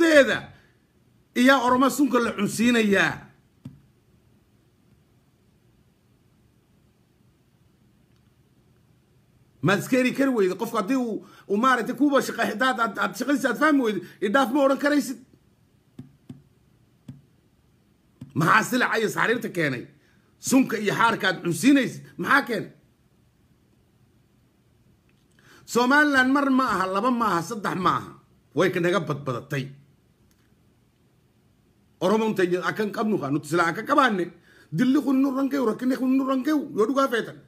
gudaheeda iyaa oromo sunka la cunsiinayaa maad iska eri kari weyda qofku haddii uu maaragtay kuuba shaqa hadaad aad shaqadiisa aad fahmi weyda idhaaf ma odhan karaysid? Maxaa silaca iyo saxriirta keenay? Sunka iyo xaarka aad cunsiinaysid maxaa keenay? Somalilan mar ma aha laba ma aha saddex ma aha. Way kanaga badbadatay oromonta akan qabnuka nutisla aka qabaanne dilli kun nu rankew rakkine kun nu rankew yoo dhugaa feetan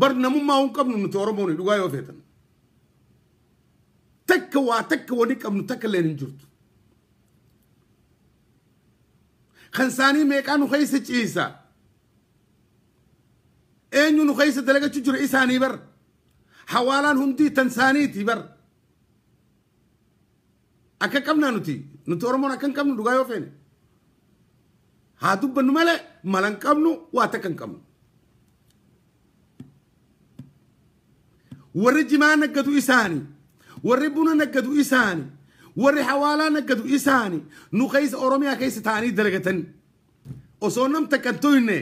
bar namummaa hun qabnu nuti oromoni dhugaa yoo feetan takka waa takka wani qabnu takka leen hin jirtu kansaanii meeqaa nu keessa ciisa eenyu nu keessa dalagachu jira isaanii bar hawaalaan hundii tansaaniiti bar akka qabnaa nuti dhugaa yoo feene haa dubbannu malee malan qabnu waa takkan qabnu warri jimaa naggadu isaani warri buna naggadu isaani warri hawaalaa naggadu isaani nu keessa oromiyaa keessa ta'anii dalagatan osoo nam takkan toyne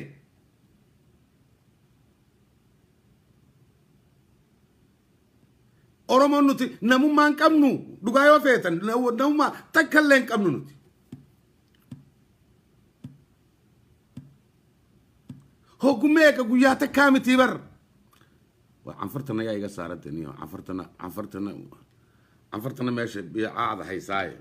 oromoon nuti namummaan qabnu dhugaa yoo feetan namummaa takkallee hin qabnu nuti. Hoggumeeka guyyaa takkaa miti bar. Canfartana yaa iga saarantaniyo canfartana canfartana canfartana meesha aada haysaaye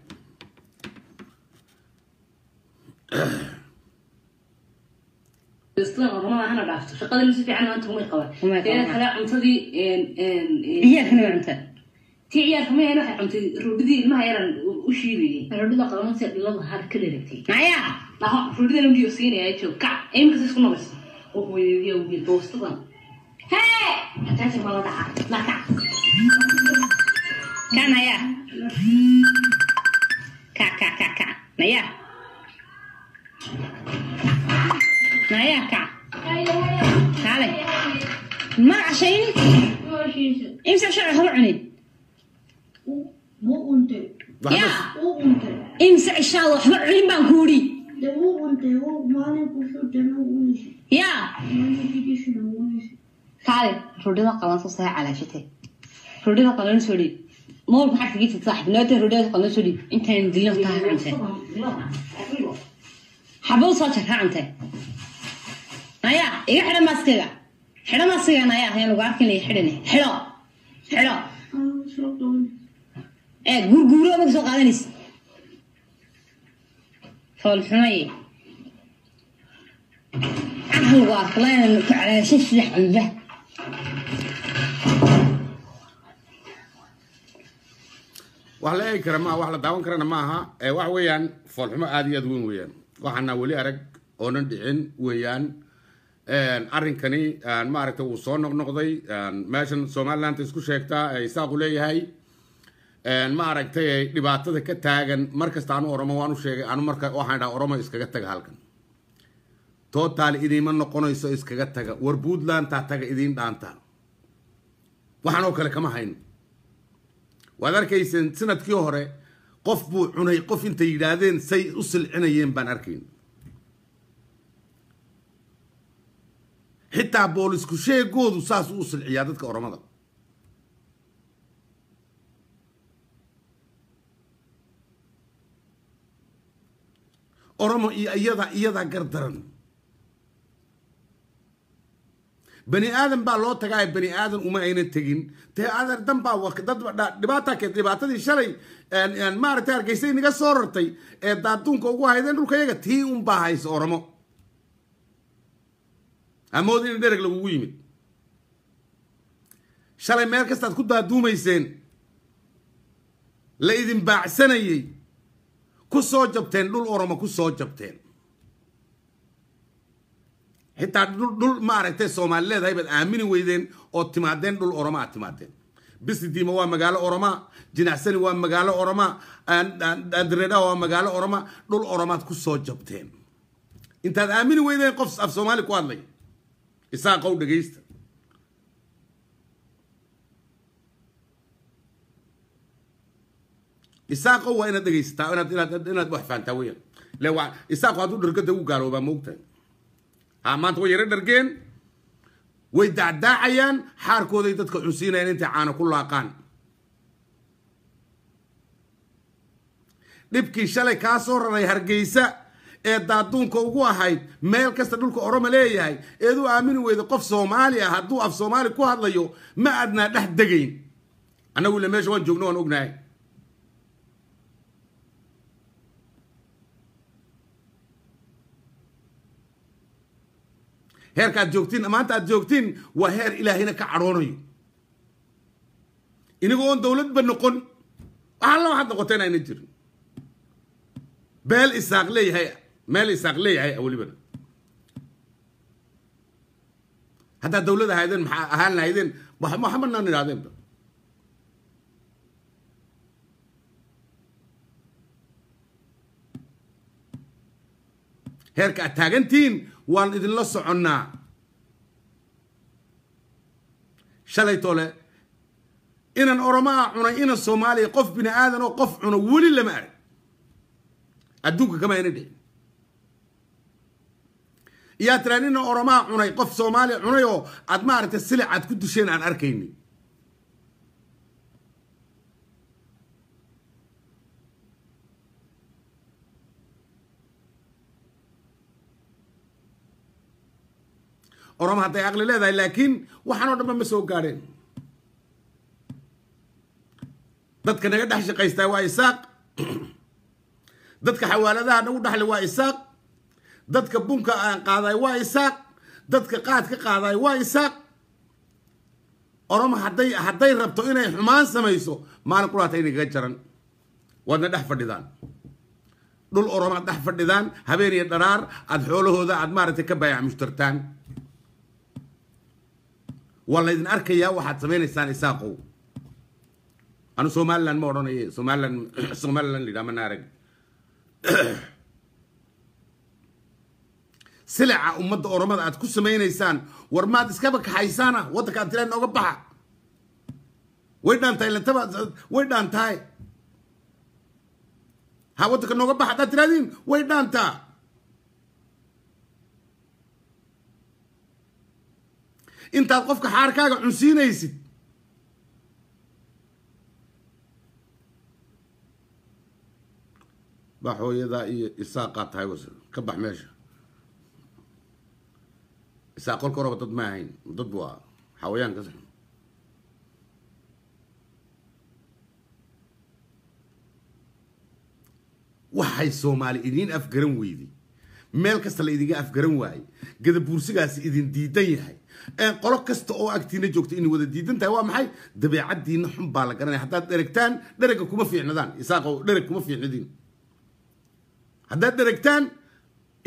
islan oromada hana dhaafto shaqadana si fiican maanta umay qaban Umay teeda qaban. kale cuntadii ciyaarkana waa cuntaa tii ciyaarka ma yahan waxay cuntay roodhidii ilmaha yaran u shiidayay roodhida qaban si dhilada har ka dheregtay maya dhaho roodhida nudiyo siinaya joog kac imika isku nabaysa weediya wiil doostadan hee ataasi mala dhaca la kac ka naya ka ka ka ka naya naya ka kaale ma cashayn imsa sharci haba cunin Wuu untay. ya Wuu untay. imsa cishaada waxba cunin baan ku idhi De wuu untay. Wuu maalin ku soo dana wuu unisay. ya Maalin jidisuna wuu unisay. kaale roodhida qaban soo saa calaashate roodhida naya iga xidha maaskiga xidho maaskiga naya ayaan lagu arkin lay xidhine xidho xidho ee guurguuro maga soo qaadanaysa foolxumaye ah lagu arko laynan ku calaashan sida camba wax la eegi kara maaha wax la daawan karana maaha ee waxa weeyaan foolxumo aada iyo aada weyn weeyaan waxaana weli arag oonan dhicin weeyaan arrinkani maaragtay wuu soo noqnoqday meeshan somaliland isku sheegtaa ee isaaqu leeyahay maaragtay dhibaatada ka taagan markasta anu oromo waan u sheegay anu marka waxaan dhaha oromo iskaga taga halkan total idiima noqonayso iskaga taga war puntland taa taga idiin dhaanta waxaan oo kale kama hayno waad arkayseen sannadkii hore qof buu cunay qof intay yidhaahdeen say u silcinayeen baan arkayn xitaa boolisku sheegoodu saas u silciyaa dadka oromada. Oromo iyo iyada iyadaa gardaran. Bani aadan baa loo tagaa bani aadan uma aynan tegin. Dee adeer dan baa dad dha- dhibaata keed dhibaatadii shalay maaragtay hargeysay naga soo rartay ee daaduunka ugu haydeen dhulka yaga tii unbaa haysa oromo amood in dhereg lagugu yimid shalay meel kastaad ku daaduumayseen la idin baacsanayay ku soo jabteen dhul oromo ku soo jabteen. Xitaa dhul dhul maaragtay soomaali baad aamini weydeen oo timaadeen dhul oroma aad timaadeen. Bisidiima waa magaalo oroma jinacsani waa magaalo oroma adredha waa magaalo oroma dhul oromaad ku soo jabteen. Intaad aamini weydeen qof af soomaali ku hadlay isaaqow dhegaysta isaaqo waa inaad dhegaysataa inaad inaad inaad wax fahantaa weeyaan le waa isaaqo hadduu dhargada u gaaloobaa moogtahay ha maanta way yaro dhargeen way daacdaacayaan xaarkooday dadka cunsiinayaan intay caano ku laaqaan dhibkii shalay kaa soo raray hargeysa ee daaduunka ugu ahayd meel kasta dhulka oroma leeyahay eed u aamini weyda qof soomaali ah hadduu af soomaali ku hadlayo ma adnaa dhex degayn. Annagu ile meesha waan joogno waan ognahay. Heerka aad joogtiin maanta aad joogtiin waa heer ilaahina ka cadhoonayo. Inigoo oon dowladba noqon waxalla waxaad noqoteen ayna jirin. Beel isaaq leeyahay meel isaaq leeyahay welibana haddaad dowlad ahaydeen maxaa ahaan lahaydeen maxamadnaan idhahdeenba heerka aad taagantihiin waan idinla soconnaa. Shalay tole inan oromaa cunay inan soomaaliya qof bini aadan oo qof cuno weli lama arag. Adduunka kama ayna dhicin iyaa tiraan inan oromaa cunay qof soomaaliya cunay oo aad maaragtay silic aad ku dusheen aan arkaynin oroma hadday aqli leedahay laakiin waxaan oo dhanba ma soo gaadheen. Dadka naga dhex shaqaystaa waa isaaq. Dadka xawaaladaha nagu dhexle waa isaaq dadka bunka aan qaaday waa isaaq. Dadka qaad ka qaaday waa isaaq. Oroma hadday hadday rabto inay xumaan samayso maalin quraata inagaga jaran. Waadna dhex fadhidaan. Dhul oromaad dhex fadhidaan habeen iyo dharaar aada xoolahooda aad maaragtay ka baayac mushtartaan. Waa laydin arkayaa waxaad samaynaysaan isaaqow anu somaliland ma odhanaye somaliland somaliland la yidhaha mana silica ummadda oromada aad ku samaynaysaan. War maad iskaba kaxaysaana waddanka aad tiraa nooga baxa. Way dhaantahay lantaba way dhaantahay ha waddanka nooga baxa haddaad tiraadiin way dhaantaa intaad qofka xaarkaaga cunsiinaysid. Baa hooyadaa iyo isaaqaa tahay ka bax meesha isaaq kolka horeba dad ma ahayn dad waa xawayaan ka sax waxay soomaali idiin afgaran weyday meel kasta la idinga afgaran waayey gadabuursigaasi idin diidan yahay qolo kasta oo agtiina joogta inay wada diidan tahay waa maxay? Dabeecaddiina xun baa la garanaya haddaad dheregtaan dherega kuma fiicnadaan isaaqo dhereg kuma fiicnadiin haddaad dheregtaan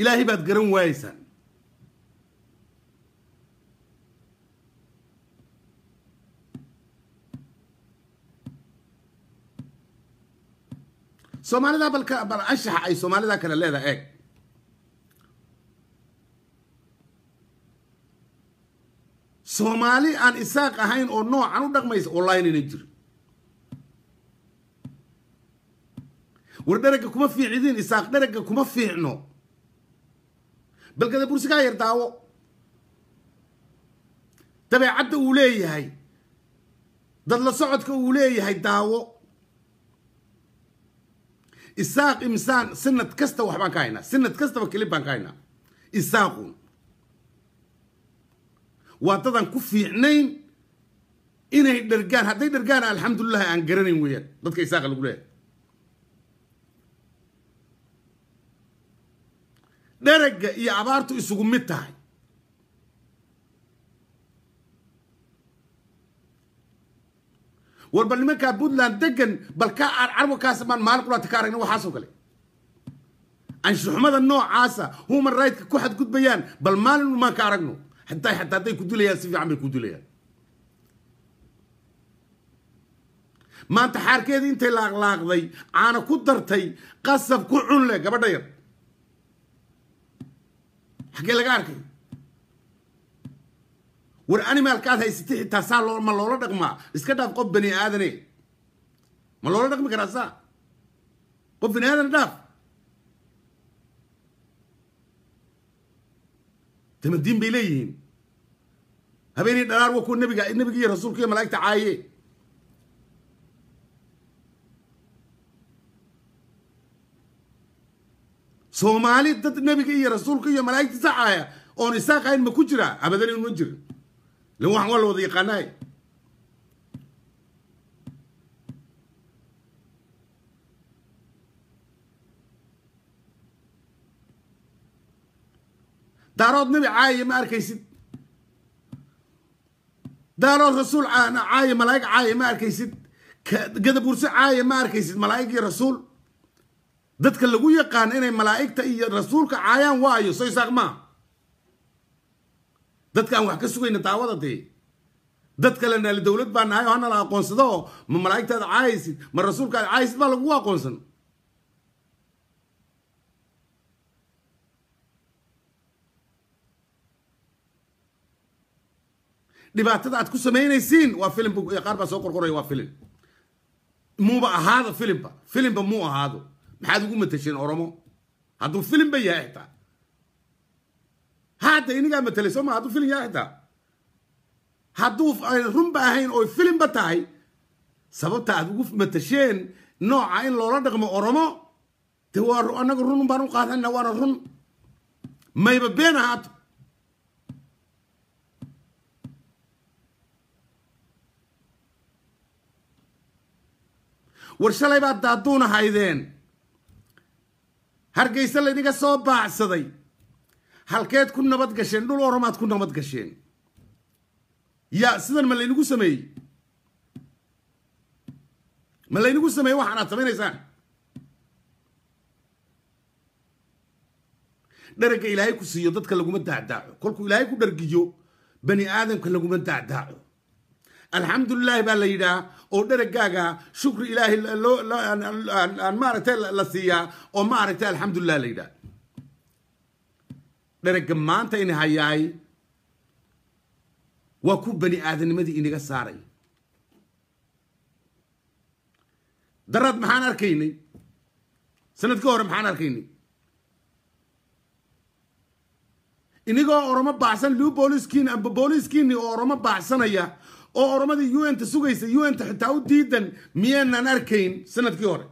ilaahay baad garan waayeysaan soomaalida balka bal anshaxa ay soomaalida kale leedahay eeg. Soomaali aan isaaq ahayn oo noocan u dhaqmaysa wallahi inaynan jirin. War dherega kuma fiicnidiin isaaq dherega kuma fiicno. Balgada bursigaa yar daawo. Dabeecadda uu leeyahay dadla socodka uu leeyahay daawo isaaq imsaan sanad kasta waxbaan ka haynaa sanad kastaba kelib baan ka haynaa isaaqun waa dadaan ku fiicnayn inay dhergaan hadday dhergaan alxamdulilah aan garanayn weeyaan dadka isaaqa lagu leeyahay dheragga iyo abaartu isugu mid tahay war bal nimankaa puntland degan bal ka carwakaas baan maalin quraata ka aragna waxaasoo kale. Anshuxumada noocaasa human rightska ku xadgudbayaan bal maalin maan ka aragno. Hataa xataa hadday ku dilayaan si fiican bay ku dilayaan. Maanta xaarkeedii intay laaqlaaqday caana ku dartay qasab ku cun leh gabadha yar. Xaggee laga arkay war animaalka aad haysatay xitaa ma loola dhaqmaa iska dhaaf qof bani aadane. Ma loola dhaqmi karaa saa? Qof bini aadan dhaaf. Tamadiin bay leeyihiin. Habeenii dhalaar waa kuwa nabiga nabiga iyo rasuulka iyo malaa'igta caaye. Soomaali dad nabiga iyo rasuulka iyo malaa'igtiisa caaya oon isaaq ahayn ma ku jira? Abadan inuma jirin lan waxan waa la wada yaqaanaay daarood nabi caaya ma arkaysid? daarood rasuul caaya malaa'ig caaya ma arkaysid? gadaburse caaya ma arkaysid? malaa'ig iyo rasuul? dadka lagu yaqaan inay malaa'igta iyo rasuulka caayaan waayo so isaaq maa dadka aan wax ka sugayna daawada dee dad kale naali dowlad baa nahay oo hana la aqoonsado oo ma malaa'igtaada caayaysid ma rasuulkaada caayaysid baa lagugu aqoonsan. Dhibaatada aad ku samaynaysiin waa filim qaar baa soo qorqoraya waa filim. Muuba ahaado filimba filimba muu ahaado. Maxaad ugu matasheen oromo? Hadduu filimba yahay xitaa hadda inigaa matelay soo hadduu filim yahay xitaa hadduu runba ahayn oo filimba tahay sababta aad ugu matasheen nooca in loola dhaqmo oromo de waa annaga run baan u qaadana waana run. Mayba been ahaato war shalay baad daaduuna haydeen hargeysa laynaga soo baacsaday halkeed ku nabad gasheen dhul oromaad ku nabad gasheen yaa sidan ma laynagu sameeyey ma laynagu sameeyey waxaan aad samaynaysaan dheragga ilaahay ku siiyo dadka laguma daacdaaco kolkuu ilaahay ku dhargiyo bani aadamka laguma daacdaaco alxamdulilaahi baa la yidhaah oo dheragaaga shukri ilaahay maaragtay la siiyaa oo maaragtay alxamdulilah la yidhaah dheragga maanta in hayaay waa ku bani aadamnimadii inaga saaray. Daraad maxaan arkaynay? Sanadkii hore maxaan arkaynay? Inigoo oromo baacsan liu booliskiin amba booliskiini oo oromo baacsanaya oo oromadii u n ta sugaysa u n ta xitaa u diidan miyaanan arkayn sannadkii hore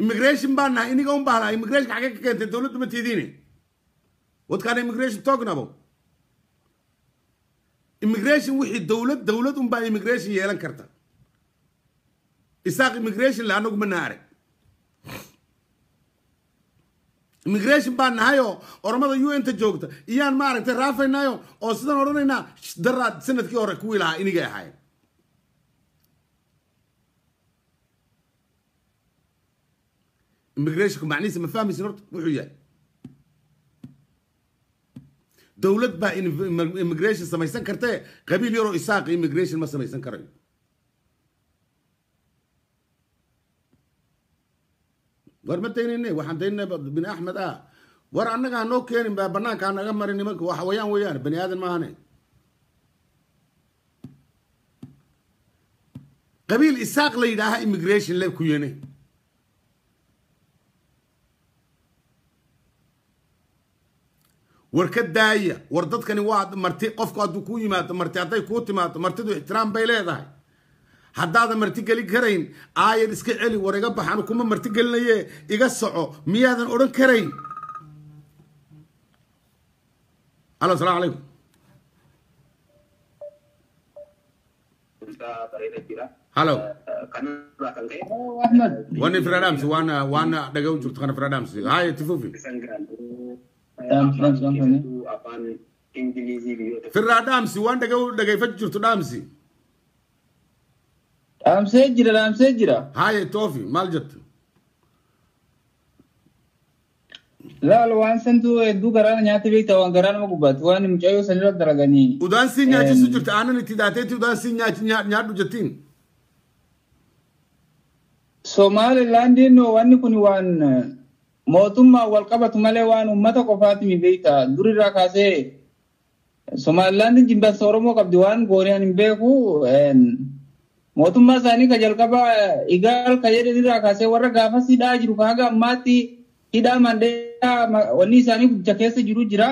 immigration baan nahay iniga un baa immigration xagee ka keentay dowladdu ma tiidiine what kind of immigration talking about immigration wixii dowlad dowlad un immigration yeelan karta. Isaaq immigration le anagu mana arag immigration baan nahayoo oromada u n ta joogta. Iyaan maaragtay raafaynayo oo sidaan odhanaynaa daraad sannadkii hore kuwii lahaa inigay ahaayeen immigrationku macnihiisa ma fahmaysin horta? Wuxuu yahay. Dowlad baa immigration samaysan kartee qabiil yaroo isaaqi immigration ma samaysan karayo. War ma daynayne waxaan daynana bini axmed ah. War annaga hanoo keenin ba banaanka hanaga marin nimanka waa xawayaan weeyaan bani aadan maahane qabiil isaaq la yidhaaha immigration le ku yene war ka daaya war dadkani waa marti qofku hadduu kuu yimaado marti hadday kuu timaado martidu ixtiraam bay leedahay. Haddaadan marti gelin karayn aayar iska celi war iga baxan kuma marti gelinaye iga soco miyaadan odhan karayn. Alo asalaamu calaykum. Halo wani fradams waana waana dhaga joogto kana fradams haya tifufi afaan eh? ingilizii biyyoota. Firraa dhaamsi waan dhageeffachuu jirtu dhaamsi. Dhaamsee jira dhaamsee jira. Haa toofi maal jettu? Laal waan santuu hedduu eh, garaana nyaata beekta waan garaanuma gubbaatu waan mucayyoo sanirra daraganii. Udaansii nyaachisu jirti aannan itti daateetti udaansii nyaadhu jettiin. Somaalilaandiin wanni kun waan mootummaa wal qabatu malee waan uummata qofaati mi beekta durirraa kaasee Somaalilaandiin jimbansa Oromoo qabdi waan gooniyaan hin beeku mootummaa isaanii ka jalqaba igaal ka jedhan irraa kaasee warra gaafas hidhaa jiru ka haga ammaatti hidhaa mandeeraa wanni isaanii guddicha keessa jiru jira.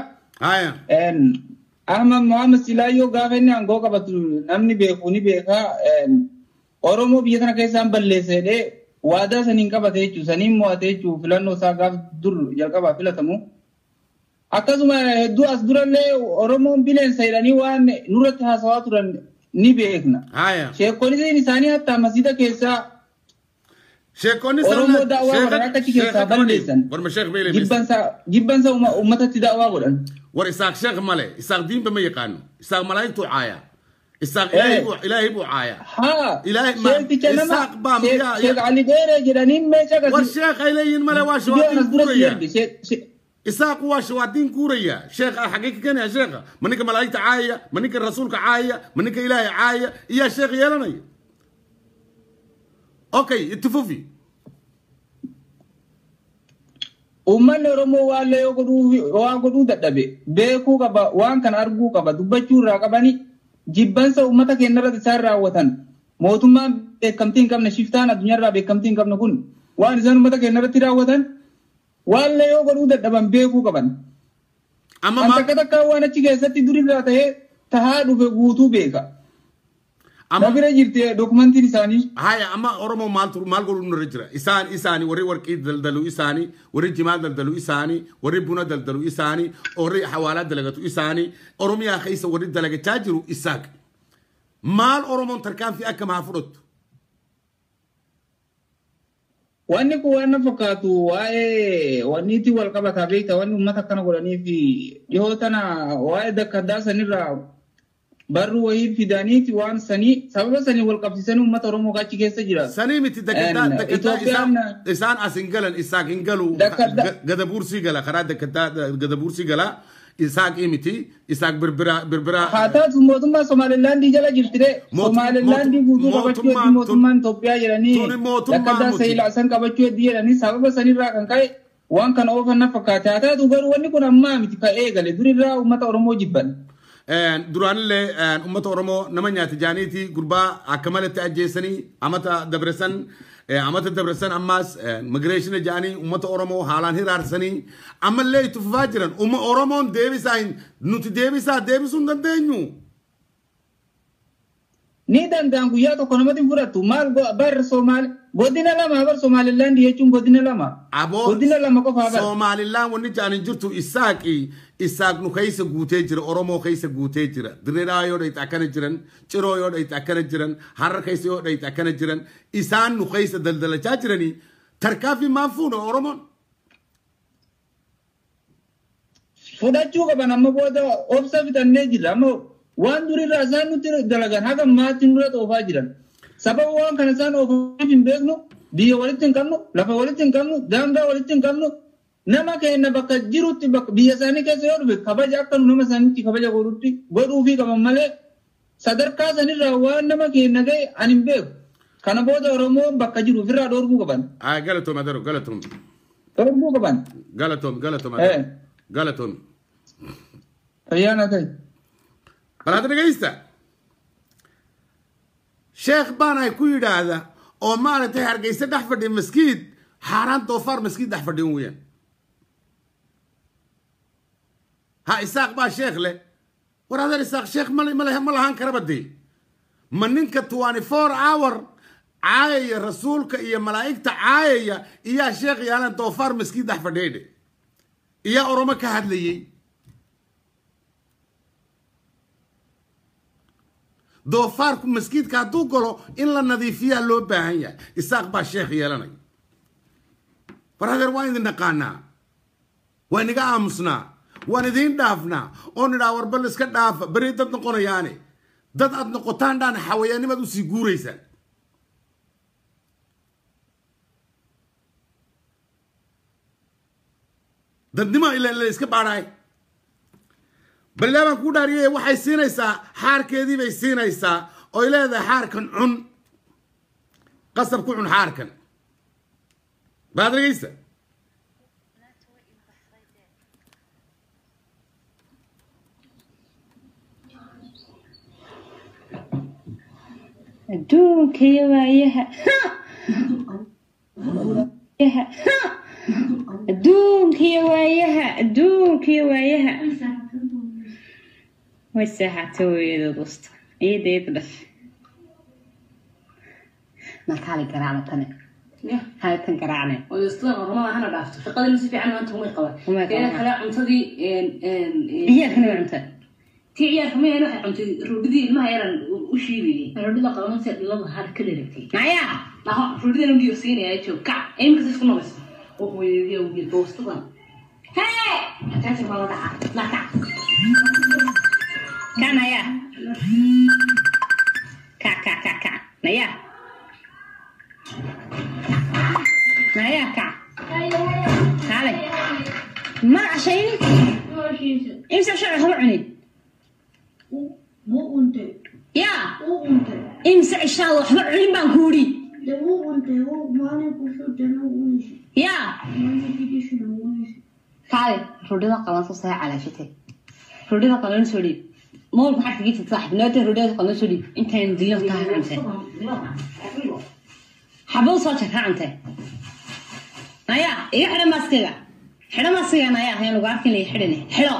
Ahmad Muhammad Silaayyoo gaafa inni aangoo qabatu namni beeku ni beeka. Oromoo biyya kana keessaan balleessedhee waadaa saniin qabate jechuudha. Saniin mo'ate jechuudha filannoo isaa gaafa dur jalqabaa filatamu. Akkasuma hedduu as durallee Oromoon bineensa jedhanii waan nurratti haasawaa turan ni beekna. Sheekonisiin isaanii hatta masjida keessaa Oromoo daawwaa godhan akka achi keessaa balleessan. Jibbansa jibbansa umma- ummatatti daawwaa godhan. war isaaq sheekh male isaaq diinba ma yaqaano isaaq malaa'igtuu caaya isaaq Eh. ilaahay buu- ilaahay buu caaya Haa Ilaahay- ma- sheekticha nama Isaaq baa- Sheek- yaa- Sheek yaa- Ali Dheeree jedhanii meeshaa war gadi. sheekh ay leeyihiin male waa Biyya shawaadiin anas duratti guuraya erge. Sheek- sheek- isaaq waa shawaadiin guuraya sheekh ah xagee ka keenaya sheekha ma ninka malaa'igta caayaya ma ninka rasuulka caayaya ma ninka ilaahay caayaya iyaa sheekh yeelanaya okay itifufi Uummanni Oromoo waallee yoo godhuu waa godhuu dadhabe beekuu qaba waan kana arguu qaba dubbachuu irraa qabani jibbansa uummata keenya irratti isaan raawwatan mootummaan beekamtii hin qabne shiftaan addunyaa irraa beekamtii hin qabne kun waan isaan uummata keenya irratti raawwatan waallee yoo godhuu dadhaban beekuu qaban. amma takka takka waan achi keessatti durirraa ta'ee tahaa dhufe guutuu beeka. Amma Dabira jirti dokumentiin isaanii. haya amma oromoo maal tur maal godhu nurra jira isaan isaanii warri warqii daldalu isaanii warri jimaa daldalu isaanii warri buna daldalu isaanii warri hawaalaa dalagatu isaanii oromiyaa keessa warri dalagachaa jiru isaaq maal oromoon tarkaanfii akkam haa fudhattu Wanni kun waan na fakkaatu waa'ee wanniitti wal qabataa beekta wanni uummata akkana godhanii fi. Dhihoo tana waa'ee dakkadaa sanirraa barruu wayii fidaniiti waan sanii sababa sanii wal qabsiisanii uummata Oromoo achi keessa jira. sanii miti dakkataa dakkataa isaan as hin galan isaaq hin galu gada buursii gala karaa dakkataa gada buursii gala isaaqii miti isaaq birbiraa birbiraa Haa taatu mootummaa Somaalilaandii jala jirti de. Somaalilaandii guutuu qabachuu hedduu mootummaan Itoophiyaa jedhanii dakkadaa muti. seeyilaasan qabachuu hedduu jedhanii sababa sanirraa kan ka'e waan kana oofan na fakkaate. Haa taatu garuu wanni kun ammaa miti ka eegale durirraa uummata Oromoo jibban. Duraanillee ummata oromoo nama nyaata jaaniiti gurbaa akka malatti amata dabresan amata dabresan ammaas migreeshina jaanii ummata oromoo haalaan hiraarsanii ammallee itti fufaa jiran umma oromoon deebisaa nuti deebisaa deebisuu hin dandeenyu. ni danda'an guyyaa tokko namatti fudhattu maal go- bar Somaali godina lama bar Somaalilaandii jechuun godina lama Aboo godina lama qofaa bar Soomaalillaan wanni jaanin jirtu isaaqi isaaq nu keessa guutee jira Oromoo keessa guutee jira Dirreedhaa yoo dhayite akkana jiran Ciroo yoo dhayite akkana jiran Harra keessa yoo dhayite akkana jiran isaan nu keessa daldalachaa jiranii tarkaanfii maan fuuna Oromoon. fudhachuu qaban amma booda obsa fitannee jirra amma waan durirraa isaan nutti dalagan haga maatiin dura xoofaa jiran sababa waan kana isaan oofaaf hin beeknu biyya walitti hin qabnu lafa walitti hin qabnu daangaa walitti hin qabnu nama keenya bakka jirutti biyya isaanii keessa yoo dhufe kabaja akka nama isaaniitti kabaja godhutti godhuufii qaban malee sadarkaa sanirraa waan nama keenya ga'e ani hin beeku kana booda oromoon bakka jiru ofirraa dhoorguu qaban Aa galatoom adaro galatoom dhoorguu qaban galatoom galatoom Eh. adaro galatoom. fayyaana ta'e. balaad dhegaysta sheekh baanay ku yidhaahda oo maaragtay hargeysa dhex fadhiya maskiid xaaraan doofaar maskiid dhex fadhiyan weeyaan ha isaaq baa sheekh leh. War adeer isaaq sheekh ma lahaan karaba dee ma ninka twenty four hour caayaya rasuulka iyo malaa'igta caayaya iyaa sheekh yaalan doofaar maskiid dhex fadhiyaydhe iyaa oromo ka hadlayey doofaarku maskiidka hadduu galo in la nadiifiyaa loo baahan yahay. Isaaq baa sheekh yeelanaya war waan idin dhaqaanaa. Waan inaga aamusnaa. Waan idiin dhaafnaa. Oo nidhaa warbal iska dhaafa. Beri dad noqonayaane. Dad aad noqotaan dhaan xawayaanimaad u sii guuraysaan. Dadnimo ila la iska baadhaay ballee baan ku dhaariyay waxay siinaysaa xaarkeedii bay siinaysaa oy leedahay xaarkan cun. Qasab ku cun xaarkan. Baad dhegaysta adduunka iyo waayaha. Waayaha. adduunka iyo waayaha. Adduunka iyo waayaha way seexatay hooyadood wasta iyada iyada dhashay markaali garaacna tane haali tan garaacne wayastada ormada hana dhaafto shaqadina si fiican maanta umay qaban Umay qaban. ee kale cuntadii biyaakana way cuntaa tii ciyaarka ma waxay cuntay roodhidii ilmaha yaran u shiidayay roodhida qaban si dhilada har ka dheregtay nayaa laho roodhida nadiyo siinaya joog kac imika isku nabaysa oo hooyadii ugu doostadan hee ataasi ma la dhaca la kac ka nayaa ka ka ka ka nayaa nayaa ka kaale mana cashaynin imsa sharci haba cunin Wuu untay. yaa Wuu untay. imsa cishaada waxba cunin baan ku idhi De wuu untay. Wuu maalin ku soo dana uunaysa. yaa Maalin gidishana uunaysa. kaale rodhida qalan soo saha calaashate rodhida qalan soo dhiib mool maxaad kaga tid saaxib noota rodhida qalan soo dhiib intaan dillo taa cuntay xabad soo jar ha cuntay naya iga xidha maaskiga xidho maaskiga naya ayaan lagu arkin lay xidhine xidho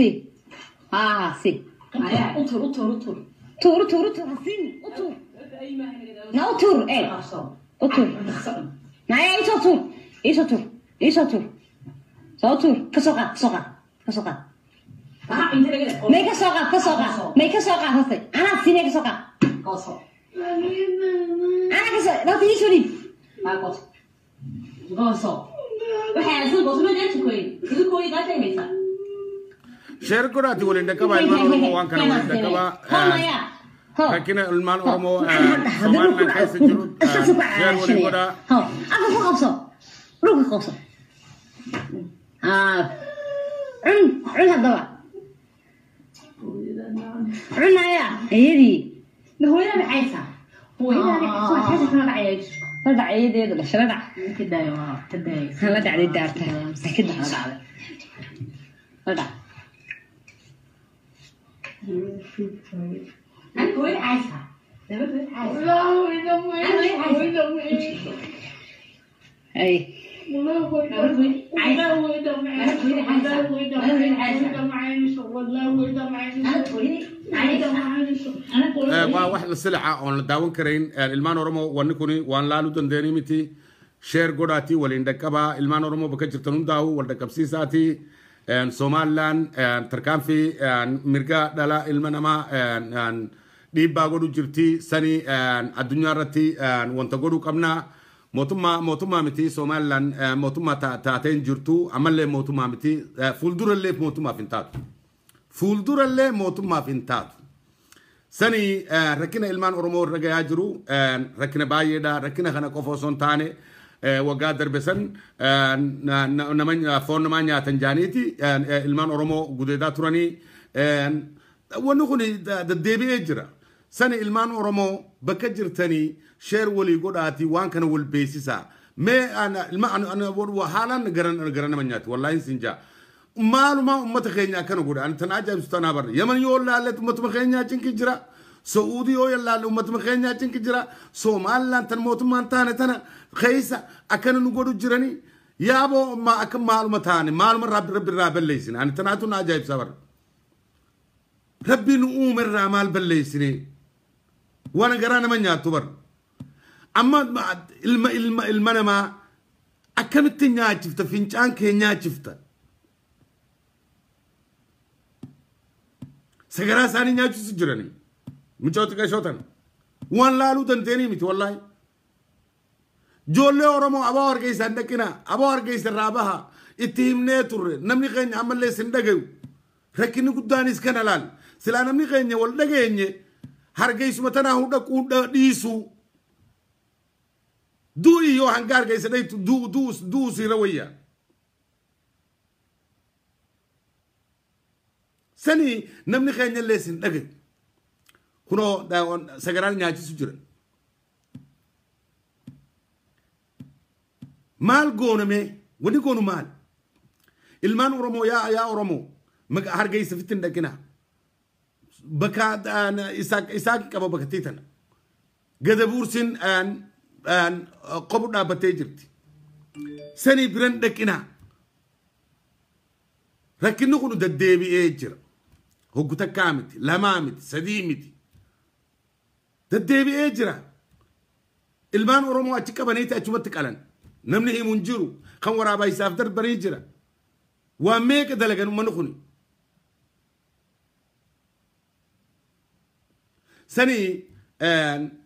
si ah si utur utur utur tuur tuur tuur hasin utur na utur ee utur naya isoo tuur isoo tuur isoo tuur soo tuur ka soo qaad ka soo qaad ka soo qaad may ka soo qaad ka soo qaad may ka soo qaad hastay anaa siinay ka soo qaad anaa ka soo dhawta isoo dhiib sheer goraati walindhakaba ilmaan oromo waan kana walindhakaba homaya ho lakina ilmaan oromo hadda somaliland kaysa jiro isasu ku sheer walingoda calaashanaya ho aka ku qabso dhulka qabso ah cun cun haddaba cunaya iyadii la dhac iyadeeda dhasha la dhac la dhacday daarta sakida la dhacday la dhac ay waa wax la silica oon la daawan karayn. Ilmaan oromo wanikuni waan laalu dandeeni sheer godaati walindhakaba ilmaan oromo baka jirtan hundaahu waldhakabsiisaati somaliland tarkaanfi mirga dhala ilma namaa dhiibbaa godhu jirti sani addunyaa irratti wanta godhu qabna mootummaa mootummaa miti somaliland mootummaa taateen jirtu ammallee mootummaa miti fuuldurallee mootummaaf hin taatu. Fuuldurallee mootummaaf hin taatu. Sani rakkina ilmaan oromoo irra gayaa jiru rakkina baay'eedha rakkina kana qofa osoo hin taane waggaa darbe san foon namaa nyaatan jaaniiti ilmaan oromoo gudeedaa turanii wanni kun deddeebi'ee jira sani ilmaan oromoo bakka jirtanii sheer walii godhaati waan kana wal beeksisaa mee haalaan gara nama nyaati wallaahi sin jaa maaluma ummata keenya akkana godha ani tan ajaa'ibsu tanaa barre yaman yoo laalle ummatuma keenyaa cinki jira saudi yoo laalle ummatuma keenyaa cinki jira somaalilaan tan mootummaan taane tana keessa akkana nu godhu jirani yaaboo ma akka maaluma taane maaluma rabbi irraa balleessine ani tanaatu na ajaa'ibsa barre rabbi nu uume irraa maal balleessine waan garaa nama nyaattu barre amma ilma ilma ilma namaa akkamitti nyaachifta fincaan kee nyaachifta sagaraa isaanii nyaachisu jirani micooti qashootan waan ijoollee oromoo abaa hargeessaan dhaqina abaa hargeessa irraa baha itti himnee turre. Namni keenya ammallee sin dhagayu rakkinni guddaanis kana laal silaa namni keenya wal dhageenye hargeessuma tanaa dhiisu. Duu iyo hangaargaysadhay duu duu duu siira waya sani namni keenya leesin dhagay kunoo sagaraan nyaachisu jira maal gooname wani goonu maal ilmaan oromoo yaa yaa oromoo maga hargeysa fittin dhaqina baka isaaki qaba bakattii tana gadabuursin qobu dhaabbattee jirti sanii biran dhaqina rakkinni kun deddeebi'ee jira hoggu takkaa miti lamaa miti sadii miti deddeebi'ee jira ilmaan oromoo achi qabaniiti achumatti qalan namni himu hin jiru kan waraabaa isaaf darbanii jira. Waa meeqa dalagan ummanni kun sanii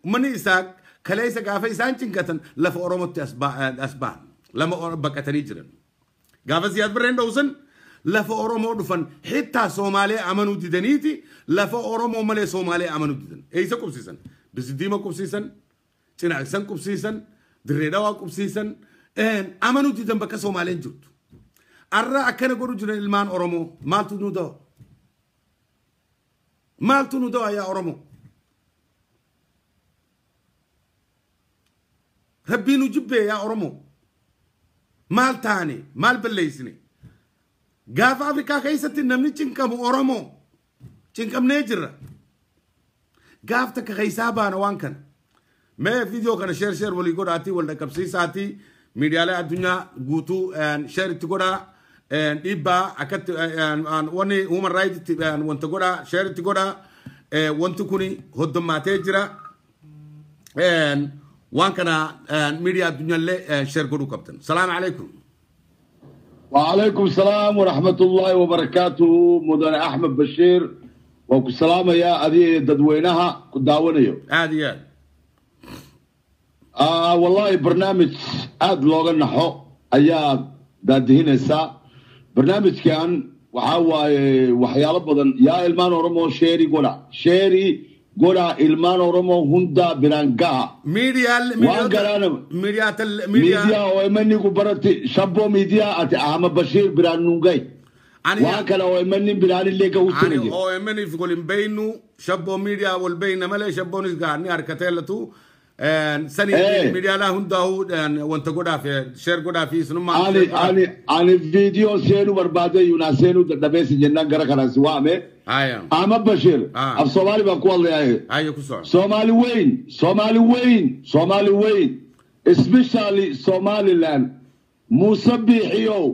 ummanni isaa kaleessa gaafa isaan cinkatan lafa oromotti as ba'an. Lama baqatanii jiran. Gaafa siyaas birreen dhowsan lafa oromoo dhufan hittaa soomaalee amanuu didaniiti lafa oromoo malee soomaalee amanuu didan. Eeysa qubsiisan? Bisidiima qubsiisan? Cinaaqsan qubsiisan dirree dhawaa qubsiisan. Amanuu didan bakka soomaaleen jirtu. Arra akkana godhu jiran ilmaan oromoo maaltu nu dawa maaltu nu dawa yaa oromoo? Rabbii nu jibbee maal taane? Maal balleeysine gaafa afrikaa keessatti namni cinqamu oromoo cinqamnee jirra. Gaaf takka keessaa baana waan kana mee viidiyoo kana sheer sheer walii godhaatii wal dhaqqabsiisaatii miidiyaalee addunyaa guutuu sheer itti godhaa dhiibbaa akkatti wanni human right itti wanta godhaa sheer itti godhaa wanti kuni hoddommaatee jira waan kana miidiyaa addunyaallee sheer godhuu qabdan salaamu calaykum وعليكم السلام ورحمة الله وبركاته مدن أحمد بشير وكو السلام يا أدي ددوينها كداونيو aad iyo aad آه والله برنامج أد لوغا نحو أيا دادهينيسا برنامج كان وحاواي وحيالا بدن يا إلمان أورمو شيري قولا شيري قولا إلمان أورمو هندا برانقاها ميديا ميديا ميديا ميديا ويمني قبرتي شابو ميديا أتي أهم بشير برانونغاي وهكذا ويمني براني ليك وسنجي يعني هو يمني في قولين بينو شابو ميديا والبين مالي شابو نسقاني أركتيلتو Ani video seenu barbaade yuna seenu dadhabeesi jennaan gara kanaasi waame ahmad bashir Ah. af soomaali baan ku soco soomaali weyn soomaali weyn soomaali weyn especially somaliland. Muuse biixiyow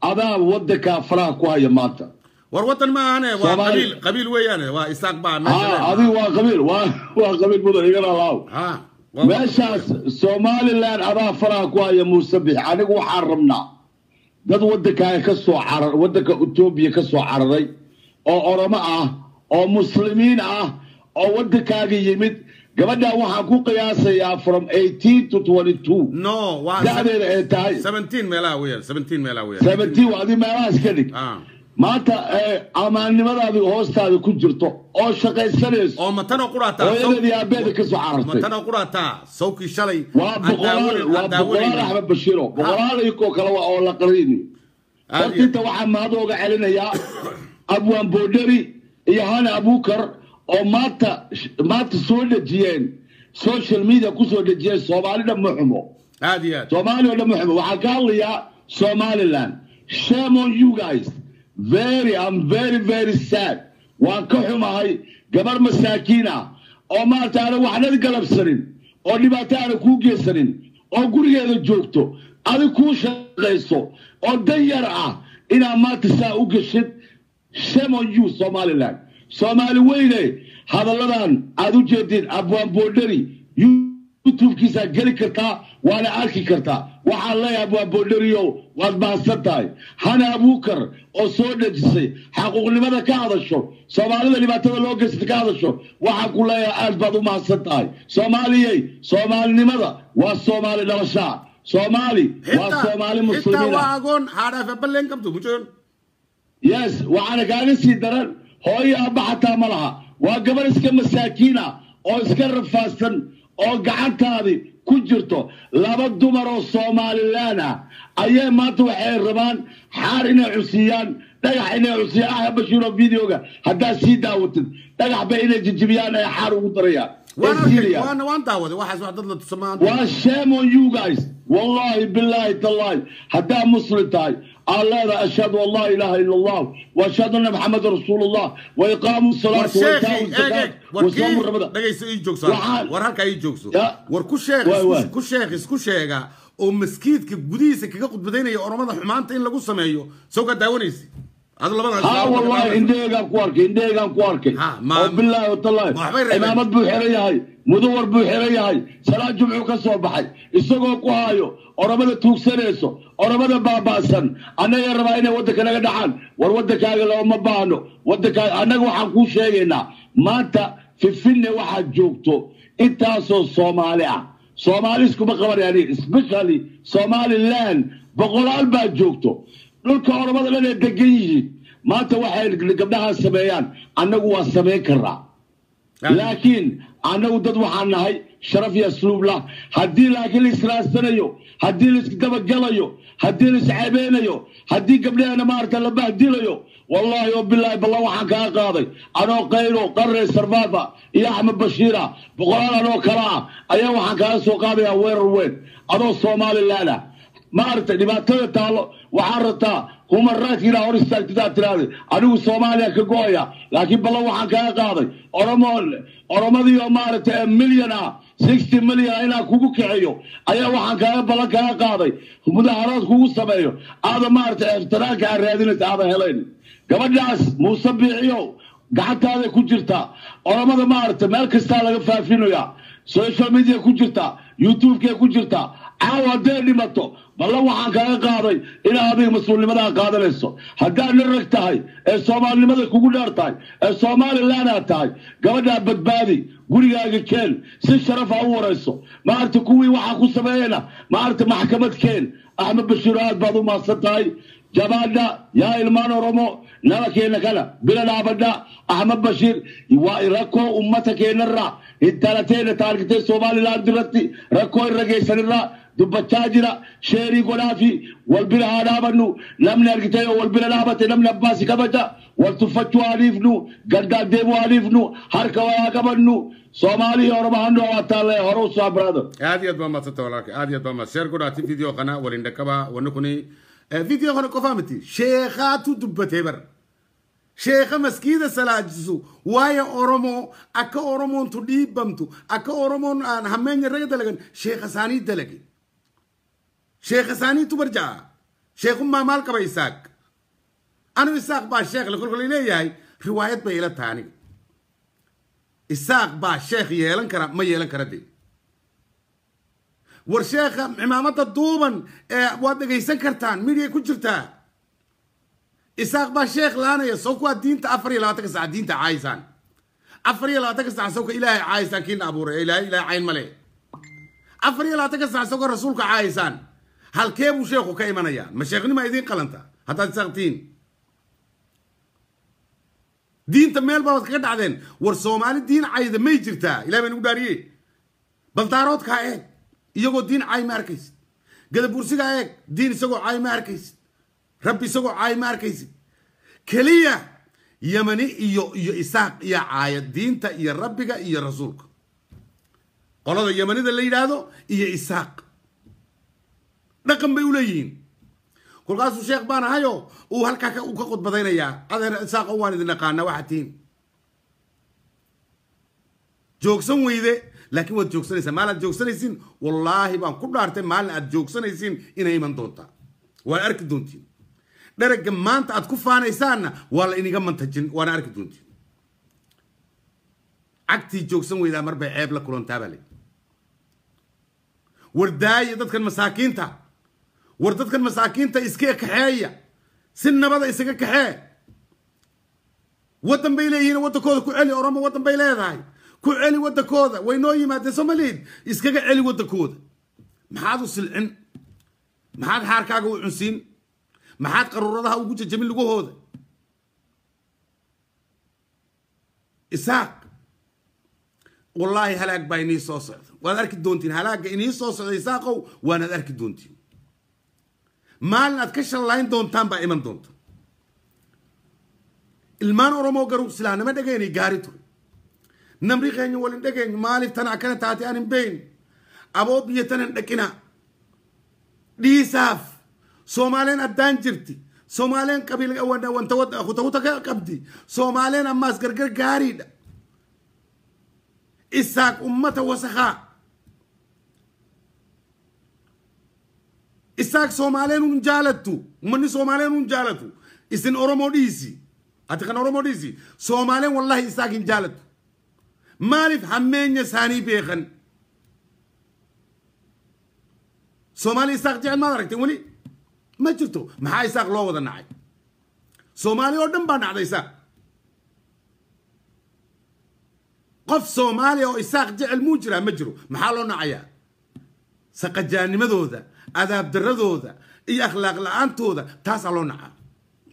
adaa wadankaa faraha ku haya maanta war watan ma ahane waa qabiil qabiil weeyaane waa isaaq baa adigu waa qabiil waa qabiil mudan igala laaw meeshaas somaliland adaa faraha ku haya muuse bix anigu waxaan rabnaa dad waddankaaga ka soo carar waddanka etoobiya ka soo cararay oo oromo ah oo muslimiin ah oo waddankaaga yimid. Gabadhan waxaan ku qiyaasayaa from 18 to 22 no waa da'deeda ay tahay. 17 meelaha weeyaan 17 meelaha weeyaan 17 waa adi meelahaas ka dhig. Ah maanta ee, amaannimadaadi hoostaada ku jirto oo shaqaysanayso oo matanoo quraataa hooyadeedii aabeeda ka soo carartay sawkii shalay waa boqolaal waa boqolaal axmed bashiro. Boqolaal ikoo kale waa oo la iyo- hortiinta waxaa mahad ooga celinayaa abwaan boodheri iyo hani abukar oo maanta maanta soo dhejiyeen. Social media ku soo dhejiyeen soomaali dhan ma xumo. Aad iyo aad. Soomaali oo dhan ma xumo. Waxaan ka hadlayaa somaliland. Shame on you guys very i'm very very sad. Waan ka xumahay gabar masaakiin ah oo maarata aanan waxnad galabsanin oo dhibaato aanan kuu geysanin oo gurigeeda joogto adig kuu shaqayso oo dan yar ah inaad maanta saa u geshid shame on you somaliland. Soomaali weyne hadalladan aad u jeedeen abwaan boodheri youtube-kiisaa geli kartaa waana arki kartaa. Waxaan leeyahay abwaan boodheriyo waad mahadsan tahay. Hana abuukar oo soo dhejisay xaquuqnimada ka hadasho soomaalida dhibaatada loo geysata ka hadasho waxaan ku leeyahay aad baad u mahadsan tahay. Soomaaliyey soomaalinimada waa soomaali dhalashaa. Soomaali waa soomaali muslimiina. waa yes waxaana kaaga sii daran hooyo aabba xataa ma laha. Waa gabar iska masaakiin ah oo iska rafaadsan oo gacantaadi ku jirto laba dumar oo somalilan ah ayay maanta waxay rabaan xaar inay cusiyaan dhagax inay cusiyaan. Ah bashiiro videoga haddaad sii daawatid dhagax bay inay jijibiyaan ay xaar ugu darayaan waa shame on you guys. Wallahi billahi tallahi haddaa muslim tahay aan leedahay ashhadu an laa ilaaha ila allah wa ashhadu anna maxameda rasuulullah wa iqaamu war salaati wa zakaat war soomu kii ramadaan dhagayso ii joogso Waxaan- war halkaa ii joogso Ya. war ku sheeg Waay, isku- waay. ku sheeg isku sheega oo maskiidka gudihiisa kaga khudbadaynaya oromada xumaanta in lagu sameeyo soo kaa daawanaysi wallahi indheegaan ku arkay indheegaan ku arkay oo bilaahi watallaahi cimaamad buu xiran yahay muduwar buu xiran yahay. Salaa jumcu ka soo baxay. Isagoo ku haayo oromada tuugsanayso oromada baaba'san. Annaga rabaa inay waddanka naga dhacaan war waddankaaga looma baahno. Waddankaaga annaga waxaan kuu sheegaynaa. Maanta fifinne waxaad joogto intaasoo soomaali ah. Soomaali iskuma qabanayaan especially somaliland boqolaal baad joogto dhulka oromada dhan ay degan yihiin. Maanta waxay gabdhahaan sameeyaan. Annagu waa samayn karnaa laakiin annagu dad waxaan nahay sharaf iyo asluub lah. Haddii laakiin la israadsanayo haddii la isdabagalayo haddii la isceebeynayo haddii gabdhaheena maarata la bahdilayo wallaahi oo bilaahi ballan waxaan kaa qaaday. Anoo qaylo qarre sarfaada iyo axmed bashiira boqolaal anoo kale ah ayaa waxaan kaaga soo qaadayaa weerar weyn. Adoo somaliland ah maaragtay dhibaatada taalo waxaan rabtaa human rights inaa hor istaagtidaa tiraahday anigu soomaaliya ka go'aya laakiin ballan waxaan kaga qaaday. Oromo oromadii oo maaragtay milyan ah sixty milyan inaa kugu kiciyo ayaa waxaan kaaga ballan kaga qaaday. Mudaharaad kugu sameeyo aada maaragtay ixtiraanka aad raadinaysa aada helayn. Gabadhaas muuse biiciyo gacantaaday ku jirtaa oromada maaragtay meel kastaa laga faafinayaa social media ku jirtaa youtube-kee ku jirtaa caawa hadday dhimato ballan waxaan kaga qaaday inaa adiga mas'uulnimadaa qaadanayso haddaad nin rag tahay. Ee soomaalinimada kugu dheer tahay. Ee somaliland aad tahay. Gabadhaa badbaadi. Gurigaaga keen si sharafa u warayso maaragta kuwii waxaa ku sameeyena. Maaragta maxkamad keen. Axmed bashiir aad baad u maadsan tahay. Jabaadha yaa ilmaan oromo naba keena kana bila dhaabadha axmed bashiir rakoo ummata keenarra intalateena taargitee somaliland rakkoo hin rageysanirra dubbachaa jira sheerii godhaafi wal bira haa dhaabannu namni argitee yoo wal bira dhaabate namni abbaasi kabaja wal tuffachuu haa dhiifnu gandaan deemuu haa dhiifnu harka waa qabannu soomaalii oromo handoo waa taalle hore u soo brother aad iyo aad baa madsanta walaalka aad iyo aad baa mad sheer ku dhaati video kana walindhakaba wanukuni video kana qofaamati sheekhaatu dubbatee bar sheekha maskiida salaajisu waayo oromo akka oromoontu dhiibbamtu akka oromoon aan hammeenya raga dalagan sheekha saanii dalage sheekha saaniitu barja'a sheekhummaa maal qaba isaaq anu isaaq baa sheekh le kolkolay leeyahay riwaayad bay ila taha aniga isaaq baa sheekh yeelan kara ma yeelan kara dee. War sheekha cimaamada duuban ee waad dhegaysan kartaan midiya ku jirtaa. Isaaq baa sheekh laanaya soo kuwaa diinta afar iyo labaatanka sac diinta caaysaan afar iyo labaatanka sac sawka ilaahay caaysaan kiina abuuray ilaahay ilaahay cayn male afar iyo labaatanka sac sawka rasuulka caaysaan halkee buu sheekhu ka imanayaa ma sheekhnima idiin qalanta? Haddaad isaaq tihiin diinta meel baad kaga dhacdeen. War soomaali diin cayda may jirtaa? Ilahay baa nagu dhaariye baldaaroodkaa eeg. Iyagoo diin caay ma arkaysid. Gadabursigaa eeg. Diin isagoo caay ma arkaysid. Rabbi isagoo caay ma arkaysid. Keliya yamani iyo iyo isaaq iyo caaya diinta iyo rabbiga iyo rasuulka. Qolada yamanida la yidhaahdo iyo isaaq dhaqan bay u leeyihiin. Kolkaasuu sheekh baan ahayo uu halkaa ka uu ka khudbadaynayaa. Adeer isaaqo waan idin dhaqaanaa tihiin joogsan weyde laakiin waad joogsanaysaa maal aad joogsanaysiin wallaahi baan ku dhaartay maalin aad joogsanaysiin inay iman doontaa waad arki doontiin. Dheragga maanta aad ku faanaysaanna waa la iniga mantajin waana arki doontiin. Cagtii joogsan weydaa mar bay ceeb la kulantaa baa le war daaya dadkan masaakiinta war dadkan masaakiinta iska kaxeeya. Si nabada isaga kaxee. Waddan bay leeyihiin waddankooda ku celi oromo waddan bay leedahay. Ku celi waddankooda way noo yimaadeen soomaliid iskaga celi waddankooda maxaad u silcin? Maxaad xaarkaaga u cunsiin? Maxaad qaruuradaha ugu jajabin lugahooda isaaq wallaahi halaag baa inii soo socda. Waad arki doontiin halaagga inii soo socda isaaqow waanaad arki doontiin maalin aad ka shallayn doontaan baa iman doonta ilmaan oromoo garuu silaanama dhageyni gaari ture namri keenya walin dhageenyu maaliif tana akkana taate anin beyn aboo biyya tanan dhaqina dhiisaaf soomaaleen addaan jirti soomaaleen qabiil wanta kutakuta qabdi soomaaleen ammaas gargar gaariidha isaaq ummata wasakhaa isaaq soomaaleen un jaalattu ummanni soomaaleen un jaalatu. Isin oromoo dhiisi ati kan oromoo dhiisi soomaaleen wallahi isaaq hin jaalatu. Maaliif hammeenya isaanii beekan. Soomaali isaaq jecel maad aragteen weli ma jirto maxaa isaaq loo wada nacay? Soomaali oo dhan baa nacday isaaq qof soomaaliya oo isaaq jecel muu jiraa ma jiro maxaa loo nacayaa? Saqajaanimadooda adaab daradooda iyo akhlaaq la'aantooda taasaa loo nacaa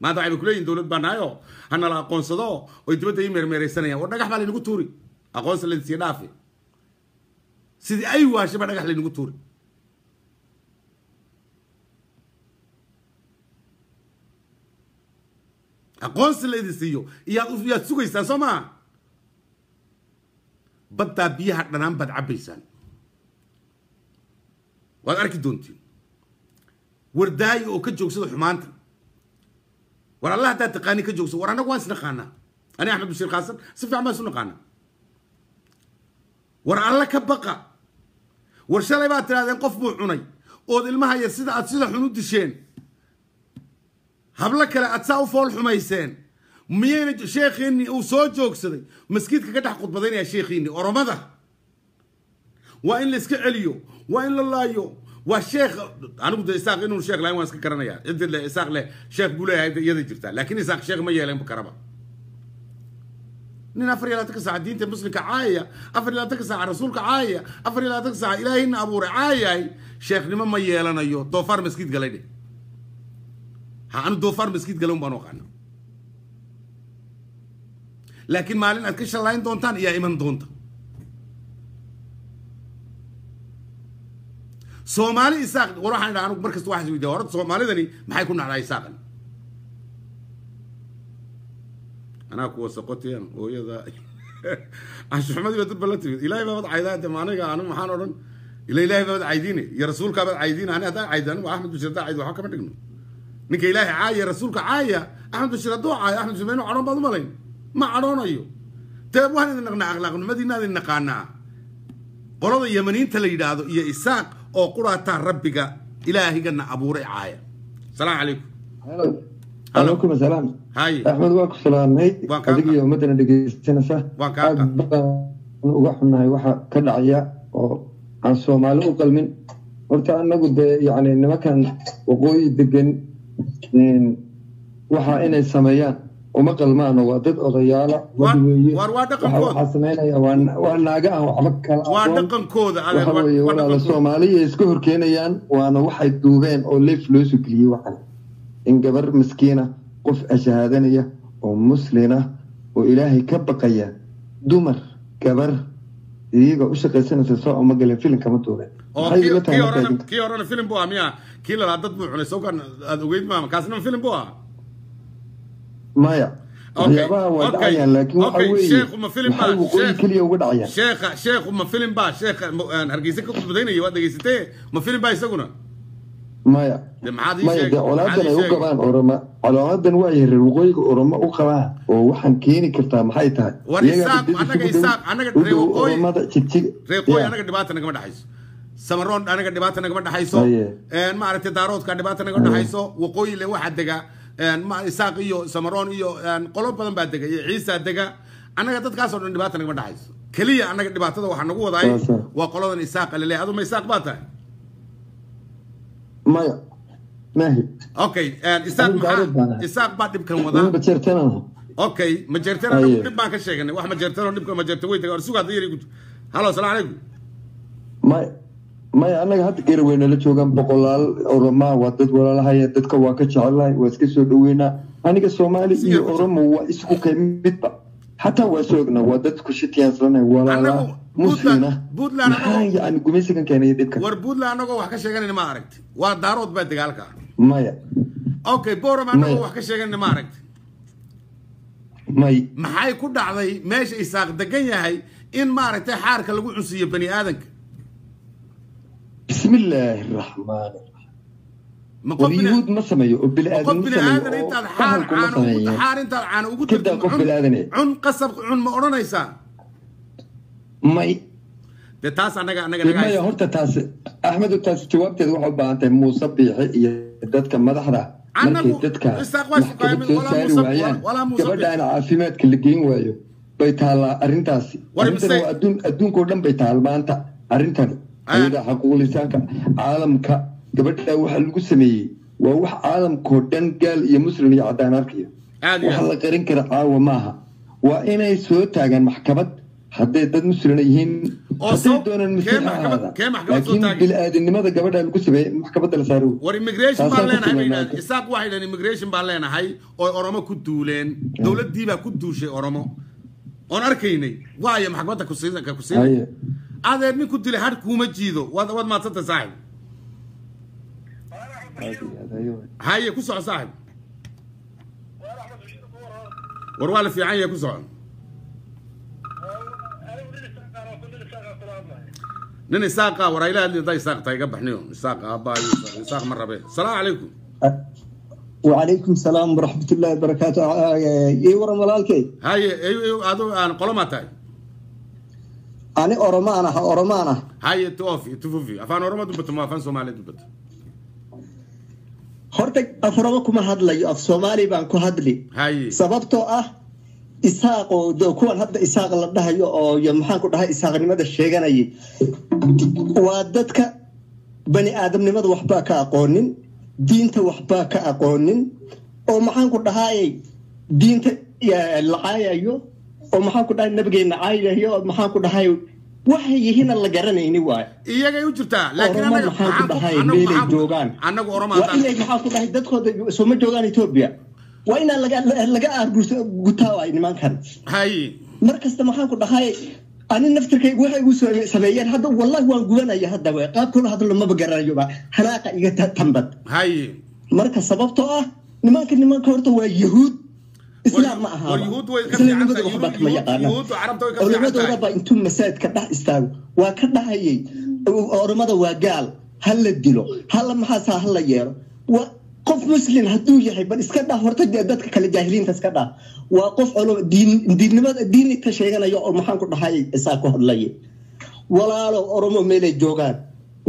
maanta waxay ba kuleeyihin dowlad baa nahayo hanala aqoonsado oy dibadda ii meermeeraysanayaan. War dhagax baa laynagu tuuri. Aqoonsi laydinsiya dhaafi. Sidii ay waashay baa dhagax laynagu tuuri. Aqoonsi laydin siiyo iyaad sugaysaan soo maaha baddaa biyaha dhanaan baad cabbaysaan. Waad arki doontiin wardaayi oo ka joogsada xumaanta. War allah haddaad taqaani ka joogso war annagu waan isnaqaanaa ani axmed bashiir khaasan si fiican baan isu naqaanaa. War alla ka baqa. War shalay baad tidhahdeen qof buu cunay. Ood ilmaha yar sida aad sida xun u disheen. Hablo kale aad saa u fool xumayseen. Miyayna sheekhiinni uu soo joogsaday. Maskiidka ka dhex khudbadaynaya sheekhiinni oromada. Waa in la iska celiyo waa in la laayo waa sheekh anigu de isaaq inuu sheekh lahayn waan iska garanaya ciddi le isaaq leh sheekh buu leeyahay iyada jirtaa laakiin isaaq sheekh ma yeeleen karaba nin afar iyo labaatanka saaca diinta muslimka caayaya afar iyo labaatanka saaca rasuulka caayaya afar iyo labaatanka saaca ilaahayna abuuray caayahay sheekhnimo ma yeelanayo doofaar maskiid galay dheh ha anu doofaar maskiid galay un baan u aqaana laakiin maalin aad ka shallayn doontaan ayaa iman doonta soomaali isaaq war waxaan idhaha anigu markasta waxaan isweydiya horta soomaalidani maxay ku nacdaa isaaqan anaa kuwa soqotiyan hooyada. Anshuxmadii baa durba la timid. Ilaahay baabad caydaa de maaniga anigu maxaan odhan? Ila ilaahay baabad caydiine iyo rasuulkaa baad caydiine. Ani haddaan caydi anigu axmed bashir haddaan caydi waxba kama dhigno. Ninka ilaahay caaya rasuulka caaya axmed bashir hadduu caayo axmed bashir maynu cadhoon baad u ma cadhoonayo dee waan idin naqnaa akhlaaqnimadiina idin naqaanaa. Qolada yamaniinta la yidhaahdo iyo isaaq oo quraataa rabbiga ilaahigana abuuray caaya. Salaamu calaykum. Calaykum asalaam. Axmed waa ku salaamay. Waan kaa adiga iyo ummaddana dhegeysanaysa aad baan uga xunnahay waxa ka dhacaya oo aan soomaali u qalmin. Horta anagu dee yacni nimankan waqooyi degan een, waxa inay sameeyaan uma qalmaano waa dad odayaala waa naaga aan waxba kala soomaaliya iska horkeenayaan waana waxay duubeen oo leef loo soo geliyey waxan. In gabar miskiina qof ashahaadanaya oo muslina oo ilaahay ka baqaya dumar gabar iyaga u shaqaysanaysa soo uma galeen filimkama duubeen kii horena filim buu ahaa miya kii lalaa dad buu cunay sawkan aad ogeyd maama kaasna filim buu ahaa maya waxyaabaha waa dhacayaan laakiin waxa okay, weeye sheekhu ma filim baa? maxay waqooyi Sheekh- keliya uga dhacayaan sheekha sheekhu ma filim baa. Sheekha ma- aan hargeysa ka khudbadaynaya waad dhegeysatee? Ma filim baa isaguna? Maya de maxaad ii maya sheegay dee colaadan ay u qabaan oroma colaadan waa yahay reer waqooyiga oromo u qabaan oo waxaan keeni kartaa maxay tahay? Oromada jigjig reeqooy anaga dhibaata nagama dhexayso. Samaroon anaga dhibaata nagama dhexayso. Maaragtay daaroodka dhibaata nagama dhexayso. Waqooyi le waxaa dega een ma isaaq iyo samaroon iyo qolo badan baa dega iyo ciisa dega. Annaga dadkaasoo dhan dhibaata nagama dhexayso keliya annaga dhibaatada waxaa nagu wadaay Waa qoladan isaaqa lele adu ma isaaq baa tahay? Maya. Maahi okay isaaq maxaa? Isaaq baa dhibkan wadaa? Okay ma jeerteen Haye. anagu dhib baan ka sheeganay. Wax ma jeerteen dhibka ma jeerta way taga or suga hadda yari halo salaamu calaykum maya maya annaga hadda garaweyne la joogaan boqolaal oromaa waa dad walaalahaya dadka waa ka jecelahay waa iska soo dhaweynaa aniga soomaali iyo oromo waa isku kay midba xataa waa soo ognaa waa shitiyaansanay anagu walaalaha muslina maxaa yani gumaysigan keenaya dhibkan war puntland anagoo wax ka sheeganayna ma aragti waa daarood baa dagaalka maya. Okay boram anagoo wax ka sheeganayna ma aragti may maxay ku dhacday meesha isaaq degan yahay in maaragtay xaarka lagu cunsiiyo bani aadanka bismi illaahi raxmaan walyuhuud ma sameeyo oo qof ma sameeyo dirto qof bini-aadan eh. cun qasab cun ma odhanaysaa may dee taas annaga annaga maya horta taas axmedu taas jawaabteeda waxay u baahan tahay muuse biixi iyo dadka madaxda. Markay dadka maxkamad soo saari waayaan Muuse gabadhaana caafimaadka la geyn waayo bay taallaa arrintaasi. Mise- waa adduun adduunkao dhan bay taal maanta arrintani Ah. ayada xaquulisaanka caalamka gabadha waxa lagu sameeyey waa wax caalamkao dhan gaal iyo muslim iyo caddaan arkayo aad iyo wax aad la qarin kara caawa maaha. Waa inay soo taagaan maxkamad. Hadday dad muslina yihiin soo- doonaan muslim ha ahaada. laakiin bili-aadinimada gabadha lagu sameeyey maxkamadda la saaro war immigration baan leenahay isaaq waxay dhaheen immigration baan leenahay oo oromo ku duuleen. Dowladdii baa ku duushay oromo. Oon arkaynay waayo maxkamadda kusiina ka kusiina haye adeer ninku dila har kuuma jiido. Waad maadsanta saaxib haye ku soco saaxib war waa la fiican yahay ku soco nin isaaqa ah, war ayla hadli hadaa isaaq iga baxniyo isaaq aabbaayo isaaq ma rabe salaamu calaykum wacalaykum salaam waraxmatullaahi barakaatu waran walaalkay haye adoo aan qolomaa tahay ani oromaan ah oroma dubbato horta af oromo kuma hadlayo af soomaali baan ku hadli. Sababtoo ah isaaq oo de kuwan hadda isaaq la dhahayo oo yo dhahay isaaqnimada sheeganayay waa dadka bani aadamnimada waxbaa ka aqoonin diinta waxbaa ka aqoonin oo maxaanku ku diinta lacaayayo oo maxaan ku dhahay nabigeena caayayo oo maxaan ku dhahay waxay yihiina la garanayni waay iyagay u jirtaa Oromo maxaan ku dhahay meelay joogaan. waa inay maxaan ku dhahay dadkooda sooma joogaan etoobiya waa inaa laga aargutaa nimankan mar kasta maxaan ku dhahay ani naftirkayga waxay igu same- sameeyeen hadda wallahi waan gubanaya hadda we qaabkooda hadda maba garanayoba hanaaqa iga ta- tambad. Marka sababtoo ah nimanka nimanka horta waa yahuud islaam ma baa intuu masaajidka dhex istaago waa ka dhahayay ormada waa gaal ha la dilo hala maxaasaa ha la yeelo qof muslim hadduu yahay bal iska dhah horta dadka kale jaahiliinta iska dhah waa qof diinnimada diini ka sheeganaya oo maxaan ku dhahay isaa ku hadlaya walaalo oromo meelay joogaan.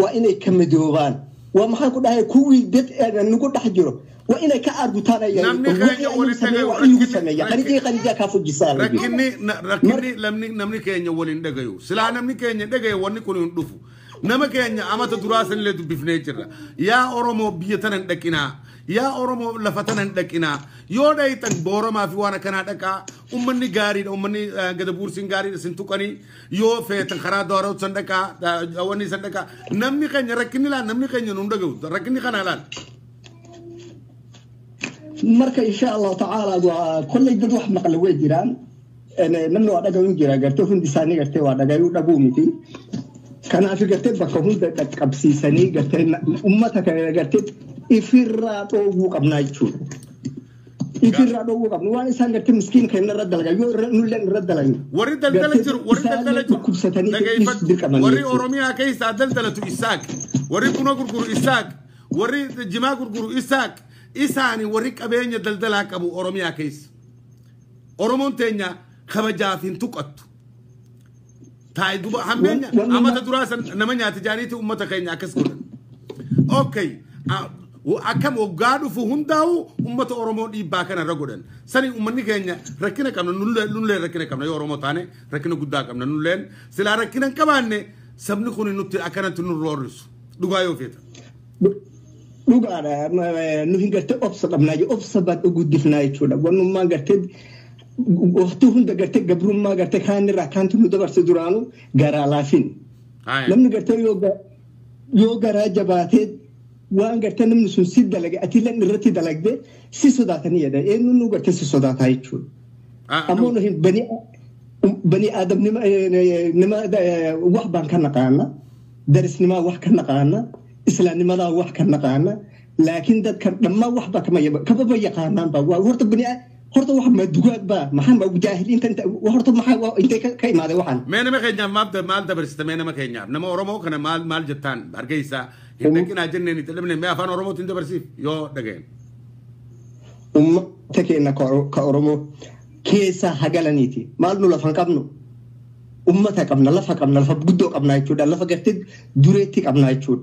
Waa inay ka midoobaan waa maxaan ku dhahay kuwii dad nagu dhex jiro وإنا كأرجوتانا يا نمني كأني ولين دعيو إنه سمية خليجي خليجي كافو جسال ركني ركني لمني نمني كأني ولين دعيو سلا نمني كأني دعيو وني كوني ندفو nama keenya amata duraa san illee dubbifnee jirra yaa oromoo biyya tana hin dhaqinaa yaa oromoo lafa tana hin dhaqinaa yoo dhayitan booramaa fi waan akkanaa dhaqaa ummanni gaariidha ummanni gada buursiin gaariidha sin tuqanii yoo feetan karaa dooraa san dhaqaa wanni san dhaqaa namni keenya rakkinni laal namni keenya nu dhagahu rakkinni kanaa laal. Marka insha allahu tacaala kolley dad wax maqla way jiraan. Namna waa dhagawin jira garte hundisaani garte waa dhagayu dhaguu miti. Kanaafi garte bakka hunda qaqqabsiisanii garte ummata kana garte ifirraa dhoowwuu qabnaa jechuudha. Ifirraa dhoowwuu qabna. Waan isaan garte miskiinka inni irra dalaga yoo nulleen irra dalagu. warri daldala jiru warri daldala jiru. Kubsatanii dirqamanii warri oromiyaa keessaa daldalatu isaaq warri buna gurguru isaaq warri jimaa gurguru isaaq isaani warri qabeenya daldalaa qabu oromiyaa keessa. Oromoon teenya kabajaaf hin tuqattu. Taa'e duba hammeenya amata ma- duraa nama nyaati jaaniiti ummata keenya akkas godhan. Okay akkam waggaa dhufu hundaa'u ummata oromoo dhiibbaa kana irra godhan. Sani ummanni keenya rakkina qabna nullee nullee rakkina qabna. Yoo oromoo taane rakkina guddaa qabna nulleen. Silaa rakkina hin qabaanne sabni kun nutti akkanatti nu roorrisu dhugaa yoo feeta dhugaadha e, nu hin gartee obsa qabnaa jee obsa baay'ee guddifnaa jechuudha wannummaa gartee waqtii hunda gartee gabrummaa gartee kaan irraa kaantu nu dabarse duraanu garaa laafin. Namni gartee yoo garaa jabaatee waan gartee namni sun si dalage atiilan irratti dalagdee si sodaatanii jedhan eenyuun nu gartee si sodaataa jechuudha. Ammoo nu hin um, bani aadam nima e, e, wax baan kan naqaanna daris nimaa wax kan naqaanna. Islaamnimadaa wax ka naqaana laakiin dadka dhammaan waxba kamaba yaqaanaanba horta bani horta wax ma dugaag ba maxaa ma jaahiliinta inta horta maxaa waa- intay ka imaaday waxaan. Mee nama keenyaaf maal dabarsita mee nama keenyaaf nama oromoo kana maal maal jettaan hargeysa. Hindhakinaa jenneen itti dhabne mee afaan oromootiin dabarsiif. Yoo dhageen ummata keenya ka Oro- ka oromoo. Keessaa hagalaniiti maal nu lafan qabnu ummata qabna lafa qabna lafa guddoo qabna jechuudha. Lafa gartee dureetti qabna jechuudha.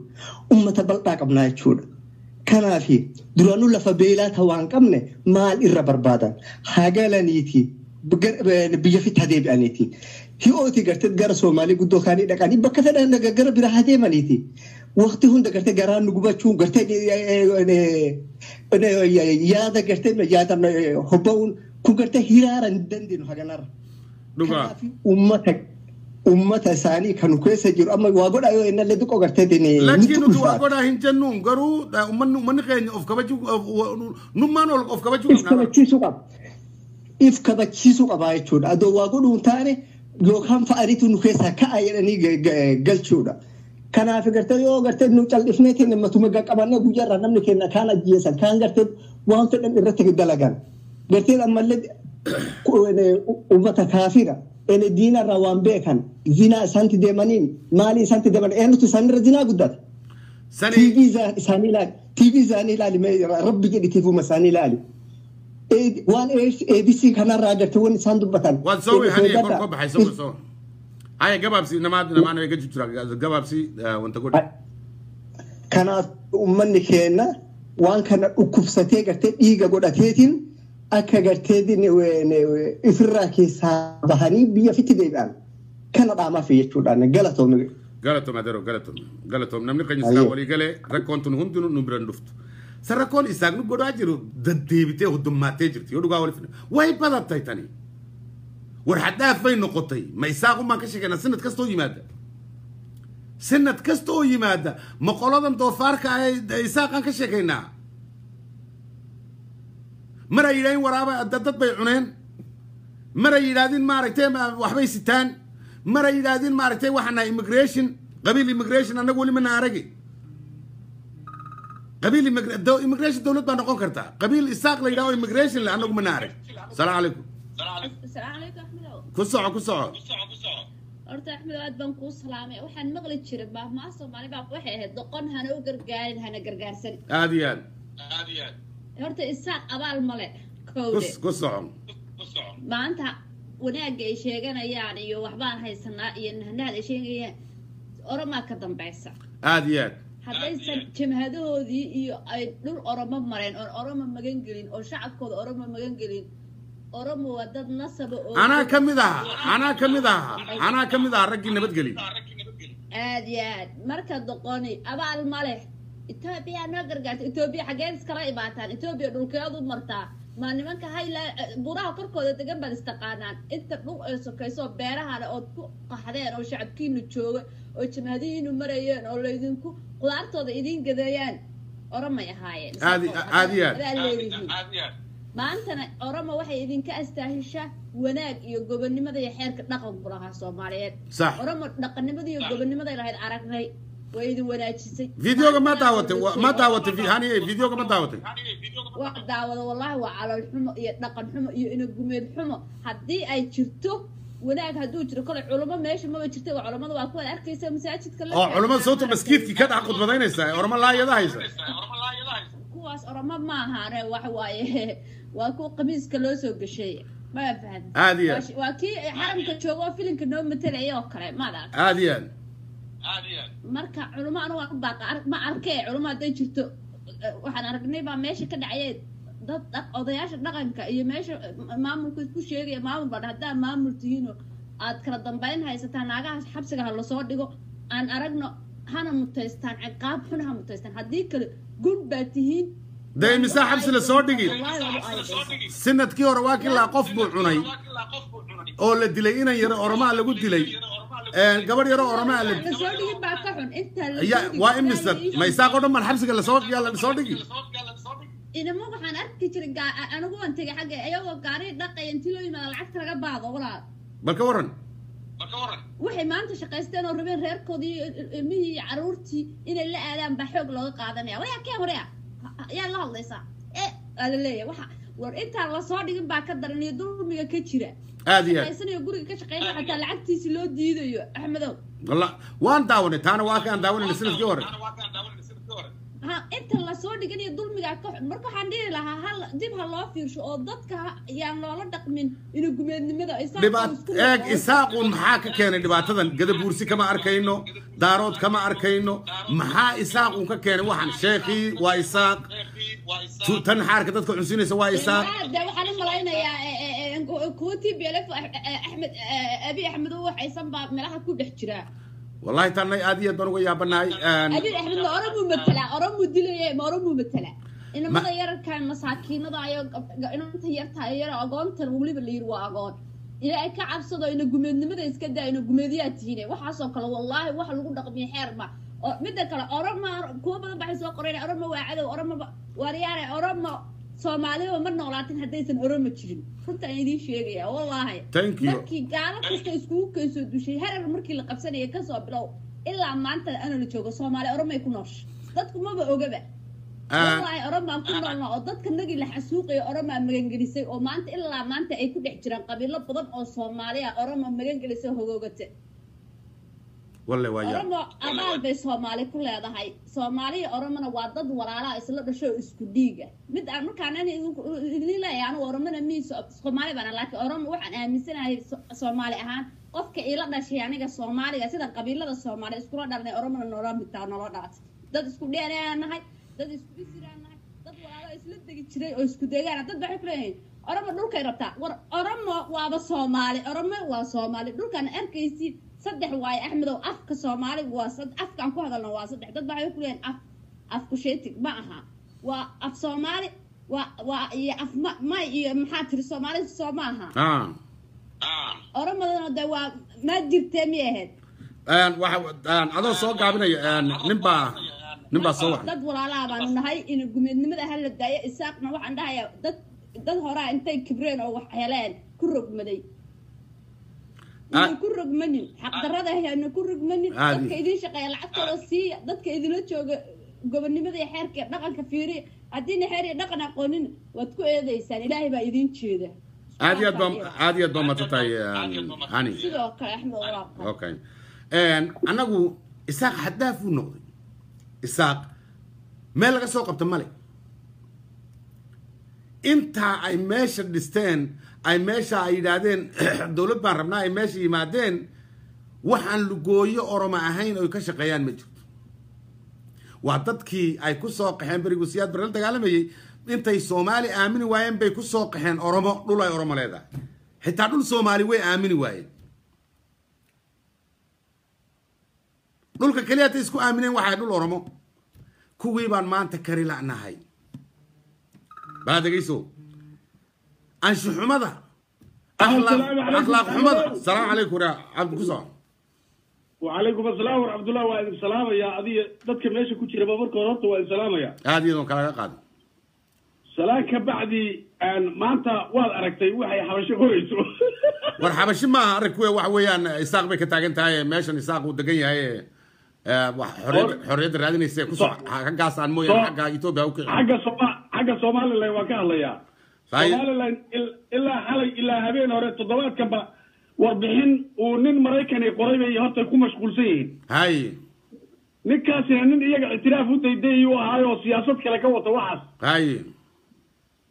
Ummata bal'aa qabna jechuudha. Kanaafi duraanuu lafa beelaa ta'uu waan qabne maal irra barbaadan? Hagalaniiti. Gar- biyya fitti adeebi'aniiti hi'ooti gartee gara soomaalii guddoo kaanii dhaqanii bakka fedhan gara bira adeemaniiti waqti hunda gartee garaan nu gubachuu gartee yaada gartee yaada hobba'uun kun gartee hiraara hin dandeenyu haganarra. Dhugaa Kanaaf ummata ummata isaanii kan keessa jiru amma waa godha yoo inni illee xiqqoo gartee lakkii nuti waa godhaa hin jennuun garuu eh, ummanni ummanni keenya of kabajuu nummaan ol of kabajuu if kabachiisuu qaba. If kabachiisuu qaba jechuudha. Adoo waa godhuu hin taane yookaan fa'ariitu nu keessaa ka'a jedhanii ga- ga- galchuudha. Kanaaf gartee yoo gartee nu cal'ifneetiin matuma qaqqabannee guyyaarraa namni keenya kaan ajjeesan kaan gartee waan fedhan irratti dalagan. Gartee ammallee uummata kaafira. Ene diinarraa waan beekan zinaa isaanitti deemaniin maali isaanitti deeman eenyutu isaanirra zinaa guddata. za- isaanii ilaali. Isaanii Rabbi jedhitiifuma isaanii ilaali. Waan ABC kanarraa agartee waan isaan dubbatan. waan soo Eh, hani soodadha. kor kor baxay soo soo haya gabaabsi namaa namaa naga jira gabaabsi eh, wanta godhe Kanaaf uummanni keenya waan kana dhukkubsatee gartee dhiiga godhateetiin akka gartee ifirraa keessaa bahanii biyya fitti deebi'an. Kana dhaamaaf jechuudhaan galatoomne. galatoom adeero galatoom galatoom namni keenya Ayyee. isaa walii galee rakkoon tun hundinuu nu biran dhuftu. San rakkoon isaa nu godhaa jiru deddeebitee huddummaatee jirti. Yoo dhugaa waliif way badattay tani war hadhaafay noqotay? Ma isaaqummaan ka sheekayna sanad kastoo yimaada sanad kastoo yimaada ma qoladan doofaarka isaaqaan ka sheekaynaa maray yidhahdin waraaba dad bay cuneen. Maray yidhahdin maaragtay waxbay sitaan. Maray yidhaahdin maaragtay waxaanaha immigration qabiil immigration annagu weli mana aragi. Qabiil immigration dowlad baa noqon kartaa qabiil isaaq la yidhah oo immigration leh annagu mana arag salaam calaykum ku soco ku soco. Horta axmedo aad baan kuu salaamay. Waxaan maqli jiray maahmaha soomaali baab waxay ahayd doqon hana u gargaarin hana gargaarsan. Aad iyo aad. Aad iyo aad horta isaaq abaal male maanta wanaagga ay sheeganayaan iyo waxbaan haysanaa iyo nahnaad ay sheegayaan oromaa ka dambaysa. Aad iyo aad. Haddaysan jamhadahoodii iyo ay dhul oromo mareen oon oromo magan gelin oo shacabkooda oromo magan gelin oromo waa dad nasaba oo anaa ka mid aha anaa ka mid aha anaa ka mid aha raggii nabadgeli aad iyo aad. Marka doqoni abaal ma leh etoobiya noo gargaarta etoobiya xaggeen iskala imaataan etoobiya dhulkeedu martaa ma nimanka hayla buraha korkooda degan baad istaqaanaan. Inta dhul ay sokayso oo beerahana ood ku qaxdeen oo shacabkiinu jooga oo jamaadihiinu marayeen oo laydinku qudaartooda idiin gadeeyaan oromay ahaayeen. Maantana oromo waxay idinka astaahishaa wanaag iyo gobonnimada iyo xeerka dhaqanku lahaa soomaaliyeed. Oromo dhaqannimada iyo gobonnimaday lahayd aragnay daawatay wa- ma daawatay vi- hani videoga ma daawatay. Waa daawada wallahi waa calool xumo iyo dhaqan xumo iyo inagumeed xumo. Haddii ay jirto wanaag hadduu jiro kole culamo meesha maba jirta waa culamada waa kuwaad arkaysa masaajidka oo culamada sawta maskiidkii ka dhex khudbadaynaysa ee orma laayada haysa. Kuwaas oramo ma ahaane waxa waaye. Waa kuwa qamiiska loo soo gashay. Ma aad. waa kii xaramka jooga oo filimka noo matalaya oo kale maad arag aad iyo aad marka culamo anu ma arkee culamo hadday jirto. Waxaan aragnay baa meesha ka dhacaya dad dhaq- odayaasha dhaqanka iyo meesha maamulka isku sheegaya maamul baa haddaa maamul tihiino aad kala dambayn haysataan naagaha xabsiga ha la soo dhigo. Aan aragno hana mutaystaan ciqaab xun ha mutaystaan. Haddii kale gun baa tihiin. Dee mise xabsi la soo dhigi sannadkii hore waa kii laa qof buu cunay. Oo la dilay inan yaro oromaa lagu dilay gabadh yaro oromaa la la soo dhigin baa ka xun intaa la ya soo dhigin, waa ilaa imisad la ii ma isaaqoo dhan baan xabsiga la soo yaa la soo dhigi. Inama waxaan arki jiray anigu waan tegay xagga iyagoo gaari dhaqaya intii loo yimaada lacagta laga baado walaa. Bal ka waran waxay maanta shaqaysteen oo rabeen reerkoodii iyo ilmihii iyo caruurtii inay la aadaan baa xoog looga qaadanaya. Waryaa kee horeya yaa. La hadlaysaa. E aa la leeyahay waxa war intaan la soo dhigin baa ka daran iyo dulmiga ka jira aad iyo aad. Shaqaysanayo guriga ka shaqeynaya xataa lacagtiisi loo diidayo. Axmedow walla waan daawanay taana waa kaan daawanayna sannadkii hore ha inta la soo dhigan iyo dulmigaa ka marka waxaan dhihi lahaa hal dib ha loo fiirsho oo dadka yaan loola dhaqmin inuu gumeednimada isaga dhibaat isku eeg noqdo. isaaquun maxaa ka keenay dhibaatadan gadabuursi kama arkayno daarood kama arkayno maxaa isaaqun ka keenay? Waxaan sheekhii waa isaaq. Tu- tan xaarka dadka cunsinaysa waa isaaq de waxaan u malaynayaa kuwa t b l f axmed abi axmed oo waxaysan baa meelaha ku dhex jiraa wallahi tanay aad iyo aad baan uga yaabanahay abi axmed ma oromuu matalaa oromuu dilaya ma oromuu matalaa inamada yararkan masaakiinada ayo inanta yarta yar agoontan weliba la yiri waa agoon ilaahay ka cabsado ina gumeednimada iska daa ina oroma oroma oroma oroma soomaaliba ma noolaatin haddaysan oromo jirin. Runtaan idiin sheegaya wallaahi. Markii gaalo kasta iskugu kaysoo dushay harar markii la qabsanaya ka soo bilow ilaa maanta ana la joogo soomaali oromay ku noosha dadku maba ogaba. Wallaahi oromaan ku noolna oo dadka nagi la xasuuqaya oromaa magangelisay oo maanta ilaa maanta ay ku dhex jiraan qabiilo badan oo soomaaliya oroma magangelisay hogoogata abaal bay soomaali ku leedahay. Soomaaliya oromona waa dad walaalaha isla dhasho oo isku dhiiga. Mid aan markaan idin leeyahay anigu oromona so- soomaali bana laakiin oromo waxaan aaminsanahay so- soomaali ahaan qofka ila dhashay aniga soomaaliga sida qabiilada soomaali iskula dhalnay oromona noola mitaa noola dhalatay dad isku dheeraan nahay dad isku isiraan nahay dad walaalo isla degi jiray oo isku degaana dad waxay ku leeyihiin. Oromo dhulkay rabtaa. War oromo waaba soomaali oromo waa soomaali. Dhulkan arkaysi saddex waaye axmedow afka soomaaliga waa sad afkaan ku hadalna waa saddex. Dad waxay ku leeyihiin af afku sheetig ma aha. Waa af soomaali waa waa iyo af ma may iyo maxaa tiri soomaali soo ma aha. Ah. Oromadana de waa ma jirtee mi ahayd? Adoo soo gaabinaya een, nin baa nin baa soo dad walaalaha baanu nahay in gumeednimada hala daayo isaaqna waxaan dhahayaa. Dad dad horaa intay kibreen oo wax heleen ku rogmaday. Ah. Ku rogmanin xaqdarada hayana ku rogmanin dadka idin shaqeeya lacagtooda siiya dadka idinla jooga gobonimada iyo xeerka dhaqanka fiiriya haddiina xeer iyo dhaqan aqoonin waad ku eedaysaan ilaahay baa idin jeeda aad iyo aad iyo hani sidoo kale axmed okay annagu isaaq xadaaf uu noqday isaaq meel laga soo qabta male intaa ay meesha dhisteen ay meesha ay yidhaahdeen dowlad baan rabnaa ay meesha yimaadeen waxaan lugooyo oromo ahayn oy ka shaqeeyaan ma jirto. Waa dadkii ay ku soo qaxeen berigu siyaad barre la dagaalamayey intay soomaali aamini waayeen bay ku soo qaxeen oromo dhul ay oromo leedahay. Xitaa dhul soomaali way aamini waayeen. Dhulka keliya hatay isku aamineen waxay dhul oromo kuwii baan maanta kari la'nahay. Baa dhegayso anshuxumada akhlaaq akhlaaq xumada salaamu calaykum ya cabdi ku soo وعليكم السلام ورحمة الله وعليكم السلام يا أدي دتك ماشي كنت ربا مركو ربط وإن سلام يا aad iyadoon kalaga qaado سلام كبعدي أن ما أنت واد أركتي وحي حبشي قريسو war xabashi maaha arag kuwe waxa weeyaan isaaq bay ka taagan tahay meeshan isaaq uu degan yahay ee, wax xorriyad- xorriyadda raadinaysa ku soo ka gaasaan mooyaan xagga etoobiya u kici حق صوما حق صومالي اللي وكاله يا somalilan ilaa xalay ilaa habeen hore toddobaadkanba warbixin uu nin maraykani qoray bay horta ku mashquulsan yihiin. Haye ninkaasina nin iyaga ictiraaf u dayday u ahaayoo siyaasad kale ka wata waxaas. Haye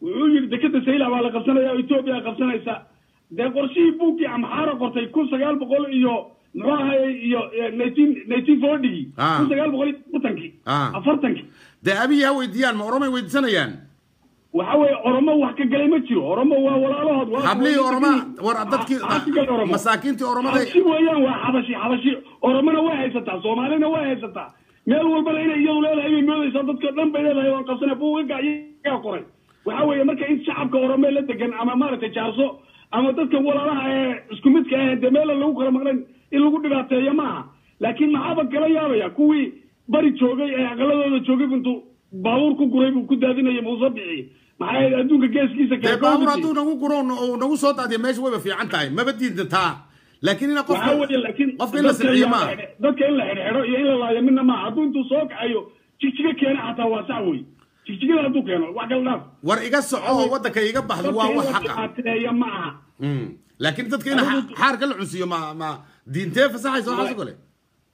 wuxuu yidhi dekeda sayla baa la qabsanaya oo etoobiya qabsanaysa. Dee qorshihii buuggii amxaaro qortay kun sagaal boqol iyo muxuu ahaay iyo eh, nineteen nineteen fortygii ah. kun sagaal boqol iyo afartankii ah. afartankii dee abiyi weydiiyaan ma oromay weydiisanayaan waxa weeye oromo wax ka galay ma jiro. Oromo waa walaalahood waa- hablihii oroma war dadkii galay oromo. masaakiintii oromada xabashi weeyaan waa xabashi xabashi. Oromona way haysataa soomaalina way haysataa. Meel walbana inay iyadu leedahay bay moodaysaa dadka dhan bay leedahay waan qabsana buugaga iyagaa qoray. Waxa weeye marka in shacabka orome la degan ama maaragtay jaarso ama dadka walaalaha ee isku midka ah dee meela lagu kala maqnayn in lagu dhibaateeyo maaha. Laakiin maxaaba kala yaabaya? Kuwii bari joogay ee aqaladooda joogay intuu baabuur ku guray buu ku daadinaya muuse bixi maxaa yeele adduunka geeskiisa kale baabur hadduu nagu guro oo nagu soo daadiyo meesha wayba fiican tahay. Maba diidna taa. Laakiin ina qofka in la la maaha dadka in la xidhxidho iyo in la laayo midna maaha hadduu intuu soo kacayo jigjiga keena xataa waa sax wey jigjigada hadduu keeno wax dhaaf war iga soco oo waddanka iga baxdo waa wax xaqa. ma aha. Mm. laakiin dadka in xa- xaarka la cunsiyo ma ma diintee fasaxaysa waxaas oo kale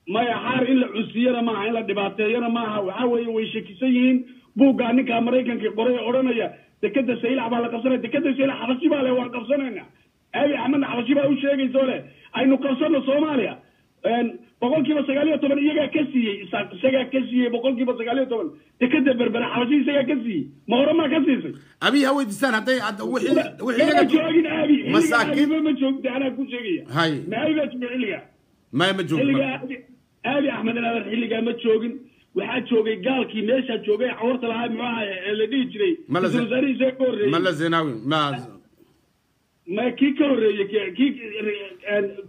maya xaar in la cusiyana maaha in la dhibaateeyana maaha. Waxaa weeye way shakisan yihiin. Buuggaa ninkaa maraykanka qoray ee odhanaya dekeda saylac baa la qabsanaya dekeda saylac xabashi baa le waan qabsanayna abi axmedna xabashi baa u sheegayso le aynu qabsano soomaaliya. Boqolkiiba sagaal iyo toban iyagaa ka siiyey isa- isagaa ka siiyey boqolkiiba sagaal iyo toban. Dekeda berbera xabashi isagaa ka siiyey. Ma horemaa ka siisay? Abiy ha weydiistaan hadday ma joogin aabi xilliga masaakiin aabi ma joogta anaa ku sheegaya. Ma aabi baa jooga xilliga? Maya ma xilligaa aabi axmed naadan xilligaa ma joogin. Waxaa joogay gaalkii meeshaa joogay cawarta lahaa muxuu ahaa ee la dhihi jiray. Isaga ka horreeyey. mala zenawi ma ma kii ka horreeyey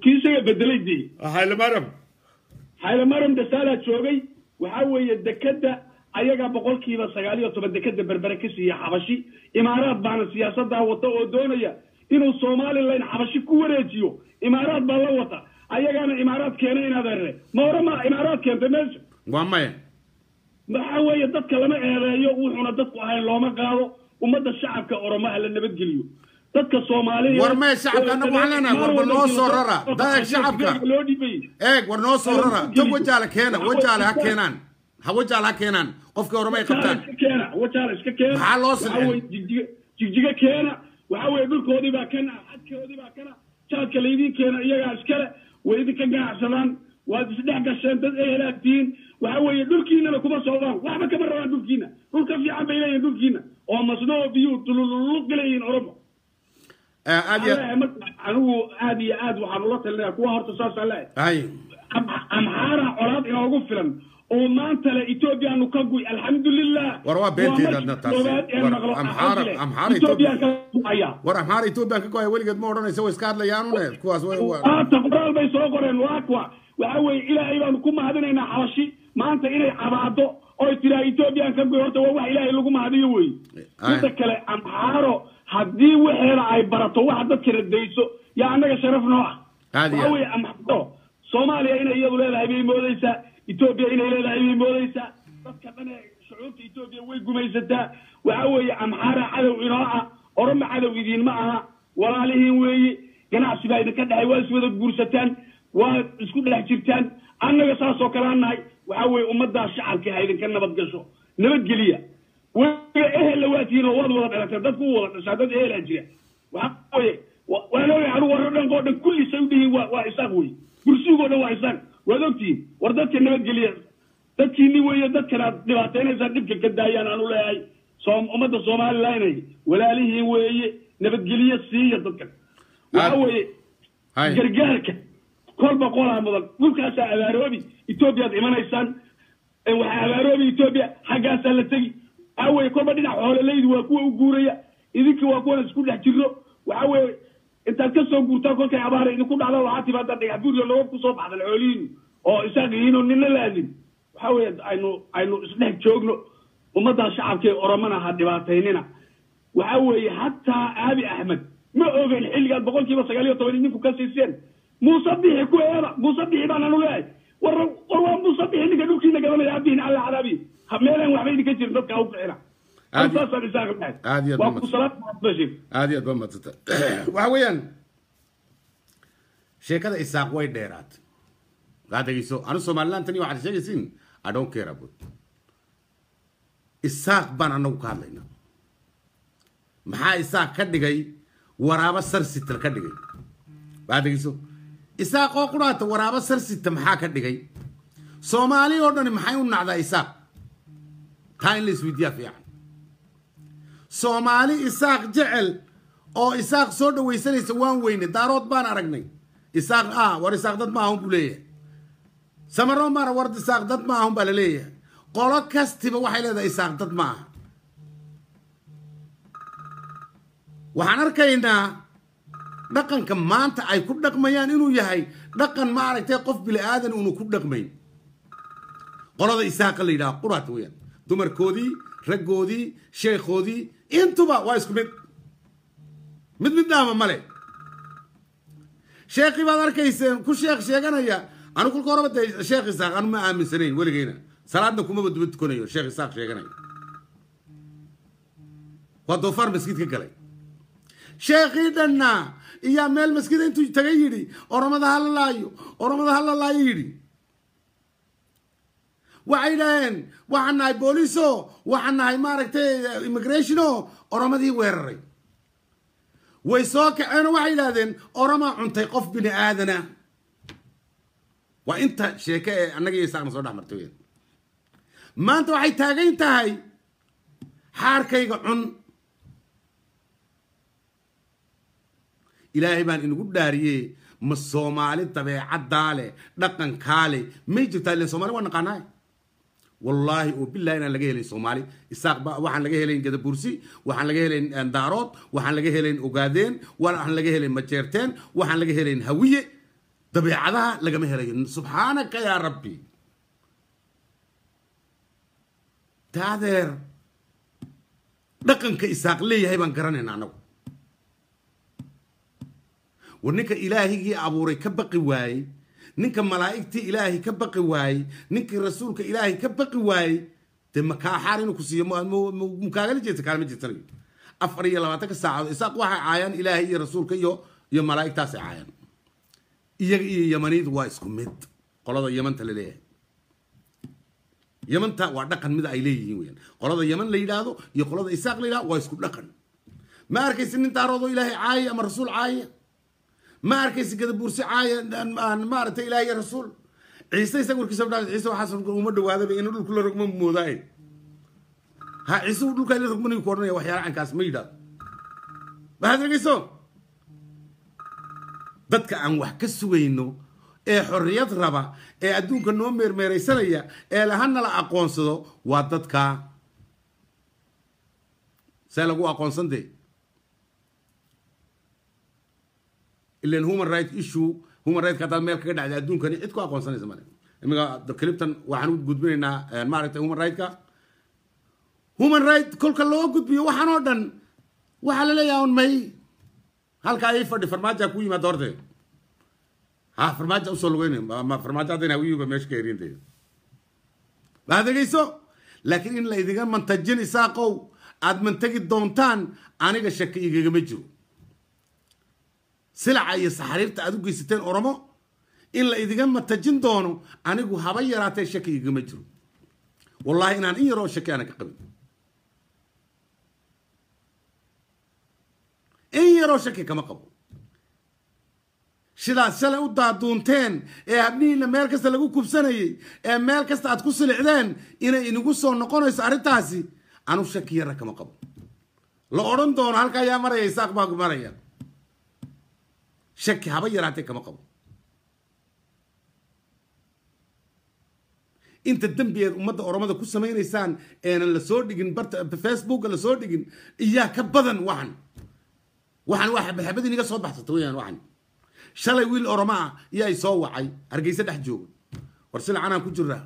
kii isaga bedelay dee haylamaram haylamaram dasaalaa joogay. Waxaa weeye dekeda ayagaa boqolkiiba sagaal iyo toban dekeda berbere ka siiya xabashi. Imaaraad baana siyaasadaa wata oo doonaya inuu somalilan xabashi ku wareejiyo. Imaaraad baa la wata ayagaana imaaraad keenay in adeere ma hore ma imaaraad keentay meesha? Waa maya. Waxa weeye dadka lama eedeeyo wuxuuna dadku ahayn looma qaado. Ummadda shacabka oromaha la nabadgeliyo dadka soomaaliya War mee shacabka annagu waxaan leenahay, war bal noo soo rara. Dad shacabka. eeg war noo soo rara. tog wajaale keena wajaale ha keenaan ha wajaale ha keenaan. Qofkii horumay qabtaan. Iska keena wajaala iska keena. Maxaa loo weeye jigjiga jigjiga keena. Waxa weeye dhulkoodii baa kana xadkoodii baa kana. Jaadka laydin keena iyagaa iskale way idinka ganacsadaan waad isdhex gasheen dad ehelaad tihiin. Waxa weeye dhulkiinana kuma socdaan waxba kama rabaan dhulkiina. Dhul ka fiican bay leeyihiin dhulkiina. Oo masno oo biyuhu tulululu galeyihiin oromo anigu aad iyo aad waxaan ula talinaya kuwa horta hay. Am- amxaara colaad inoogu filan oo maanta le etoobiyaanu ka guy alxamdulilah War waa Amxaara etoobiyaan ka goaya weligeed ma odhanaysa way iska hadlayaanune kuwaas maanta qoraal bay soo qoreen waa kuwa. Waxa weeye ilaahay baanu ku mahadinaynaa xabashi maanta inay cabaado oy tiraa etoobiyaan ka guy horta waa wax ilaahay lagu mahadiyo wey midda kale amxaaro haddii waxeeda ay barato waxa dadka radayso yaa annaga sharaf noo ah waxa aad. weeye amxaaro soomaaliya inay iyadu leedahay bay moodaysaa etoobiya inay leedahay bay moodaysaa dadka dhan ee shucuubta etoobiya way gumaysataa. Waxa weeye amxaara cadow inoo ah oroma cadow idiinma aha. Walaalihiin weeye ganacsi baa idinka dhexay waa iswada guursataan waa isku dhex jirtaan. Annaga saasoo kale aan nahay waxa weeye ummaddaa shacabka ha idinka nabad gasho. Nabadgeliya weliba ehella waa tihiin oo waad wada dhalateen dadku wada dhashaa dad ehelaa jira. Waxa weeye wa- waan ogahay anigu warro dhan oo dhan kulli say u dhihiin waa isaaq wey kursigoo dhan waa isaaq waad ogtihiin war dadka nabadgeliya dadkiini weeye dadkan aad dhibaataynaysaan dhibka ka daayaan aanu leeyahay. Ummadda somalilanay walaalihiin weeye nabadgeliye siiya dadkan waxa weeye gargaarka kolba qolaa mudan dhulkaasaa abaaroobi etoobiyaad imanaysaan. Waxaa abaaroobi etoobiya xaggaasaa la tegi. Waxa weeye kolba dhinac xoololaydu waa kuwa u guuraya. Idinka waa kuwan isku dhex jiro waxa weeye intaad ka soo guurtaan kolkay abaara idinku dhacda waxaa timaadaan dhagax buuriyo nabad ku soo baxdan xoolihiinu oo isaaq yihiin oo nina laadin waxa weeye aynu aynu isdhex joogno ummaddaa shacabka ee oromana ha dhibaataynina waxa weeye hataa aabi axmed ma ogeyn xilligaad boqolkiiba sagaal iyo toban idinku ka siiseen muuse bixi ku eeda muuse bixi baan anu leeyahay war war waa muuse bixi ninka dhulkiina gadanaya abihin alla cadaabi ha meelaan waxba idinka jirin dadka ha u bixina Aad- saasaan isaaq leeyahay aad iyo aad waa baa ku salaad bashir aad iyo aad baa madsanta waxa weeyaan sheekada isaaq way dheeraat gaa dhegeyso anu somaliland tani waxaad sheegaysiin? I don't care about isaaq baan anagu ka hadlaynaa maxaa isaaq ka dhigay? Waraabo sarsital ka dhigay. Gaa dhegeyso isaaq oo qudhaata waraabo sarsita maxaa ka dhigay? Soomaali oo dhani maxay u nacdaa isaaq? Taa in la isweydiiyaa fiican soomaali isaaq jecel oo isaaq soo dhawaysanaysa waan weyne daarood baan aragnay. Isaaq ah war isaaq dad maahun buu leeyahay. Samaro mara war isaaq dad maahun baa la leeyahay. Qolo kastiba waxay leedahay isaaq dad ma aha. Waxaan arkaynaa dhaqanka maanta ay ku dhaqmayaan inuu yahay dhaqan maaragtay qof bili aadan unu ku dhaqmayn. Qolada isaaqa la yidhaha quraata weyaan dumarkoodii raggoodii sheekhoodii intuba waa isku mid mid mid dhaama male. Sheekhii baad arkayseen ku sheekh sheeganaya anu kulka horeba dee sheekh isaaq anu ma aaminsanayn weligeyna salaadna kumaba duba tukanayo sheekh isaaq sheeganaya. Waa doofaar masjid ka galay. Sheekhii dhanna iyaa meel maskida intuu tagay yidhi oromada ha la laayo oromada ha la laayo yidhi waxay dhaheen waxaan nahay booliso waxaan nahay maaragtay immigrationo oromadii weeraray. Way soo kaceen waxay yidhahdeen oromaa cuntay qof bini aadana waa inta sheeke ee annaga iyo isaaqna soo dhex martay weyn maanta waxay taagan tahay xaarkayga cun. Ilaahay baan inagu dhaariyey ma soomaali dabeecaddaa leh dhaqankaa leh may jirtaa ilen soomali waa naqaanaay wallaahi oo billahi inaan laga helayn soomaali. Isaaq ba waxaan laga helayn gadabursi waxaan laga helayn daarood waxaan laga helayn ogaadeen waxaan laga helayn majeerteen waxaan laga helayn hawiye. Dabeecadaha lagama helayo. Subxaanaka yaa rabbi. Daadeer dhaqanka isaaq leeyahay baan garanayna anagu. War ninka ilaahigii abuuray ka baqi waayey ninka malaa'igtii ilaahay ka baqi waayey ninkii rasuulka ilaahay ka baqi waayey dee makaaxaar inuu ku siiyo? Mukaagala jeesta kaalama jeestanayo afar iyo labaatanka saacadood. Isaaq waxay caayaan ilaahay iyo rasuulka iyo iyo malaa'igtaasay caayaan. Iyaga iyo yamanidu waa isku mid. Qolada yamanta la leeyahay. Yamanta waa dhaqan mid ay leeyihiin weyaan qolada yaman la yidhaahdo iyo qolada isaaq la yidhahdo waa isku dhaqan. Ma arkaysi nin daaroodoo ilaahay caaya ama rasuul caaya ma arkaysi gadabuursi caaya maaragtay ilaahay iyo rasuul. Ciise isaga warkiisa dhaa ciise waxaas uma dhawaadaba inuu dhulku ma yidhaahdo. Waxaad dadka aan wax ka sugayno ee xorriyad raba ee adduunka noo meermeeraysanaya ee lahana la aqoonsado waa dadka. See lagu aqoonsan ilan human right issue human right hadaad meel kaga dhacday adduunkani cid ku aqoonsanaysa male imika cliptan waxaan u gudbinaynaa maaragtay human right-ka human right kolka loo gudbiyo waxaan oo dhan waxaa la leeyaha un may halka ay fadhi farmaaja ku yimaada horte ha farmaaja u soo lugeyn ma farmaajo haddayna hawiyuba meesha ka erintay waxaad dhegeyso laakiin in la idiga mantajin isaaqow aad mantagi doontaan aniga shaki igagama jiro silaca iyo saxariirta aad u geysateen oromo in la idiga matajin doono anigu haba yaraatee shaki igagama jiro. Wallahi inaan in yaroo shaki ana ka qabin. In yaroo shaki kama qabo sidaad shalay u daaduunteen ee habnihiina meel kasta lagu kubsanayey ee meel kasta aad ku silicdeen inay inagu soo noqonayso arrintaasi anu shaki yara kama qabo la odhan doono halka ayaa maraya isaaq baa maraya shaki haba yaraatee kama qabo inta dembigeed ummadda oromada ku samaynaysaan eenan la soo dhigin barta facebooka la soo dhigin iyaa ka badan waxan waxan waa xabadxabad iniga soo baxsata weyaan waxan shalay wiil oromo ah iyaa soo wacay hargeysa dhex jooga war silac anaan ku jiraa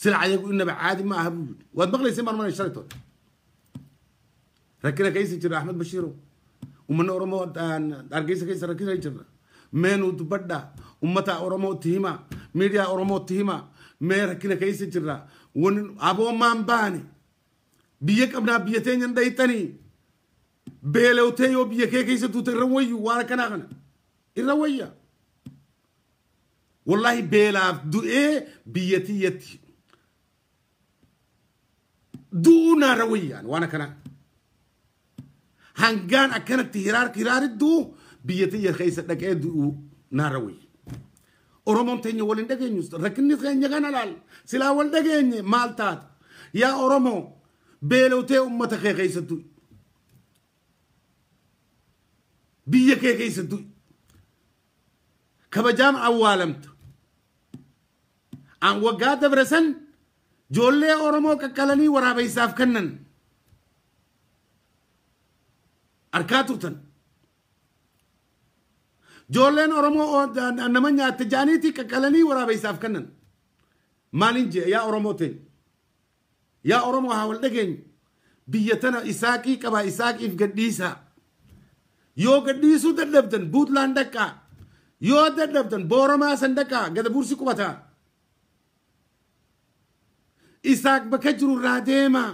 silac ayagu inaba caadi ma aha buu yidhi waad maqlaysay maan manay shalay tood rakina kaysi jira axmed bashiirow umana oromo hargeysa kaysa rakina jira. Meenu dubadha ummata oromo tihima media oromo tihima mee rakina kaysa jira. Wani aboo maanbaani biyo qabnaa biyo teenyan dhaytanii beelowteeyoo biyo kee kaysa tuuta irra wayu waana kanaaqana irra waya wallahi beelaaf du'ee biyatiyati du'uu naara wayaan waana kana hangaan akkanatti hiraar hiraaridduu biyyatiyya keessa dhaqee du'uu naara way oromoon teenya walin dhageenyu rakkinni keenya kana laal silaa wal dhageenye maal taata yaa oromoo beelowtee ummata kee keessa du'i biyya kee keessa du'i kabajaam awwaalamta an waggaa dabre san joollee oromoo qaqqalanii waraabaysaaf arkaa turtan joolleen oromoo oo nama nyaatte jaaniitii qaqqalanii waraabaysaaf kannan maalin jee yaa oromoo ta'e yaa oromo haa wal dhageenya biyya tana isaaqii qabaa isaaqiif gadhiisa yoo gadhiisuu dadhabdan buutlaan dhaqqaa yoo dadhabdan booromaasan dhaqqaa gada bursi qubataa isaaq bakka jiru irraa deema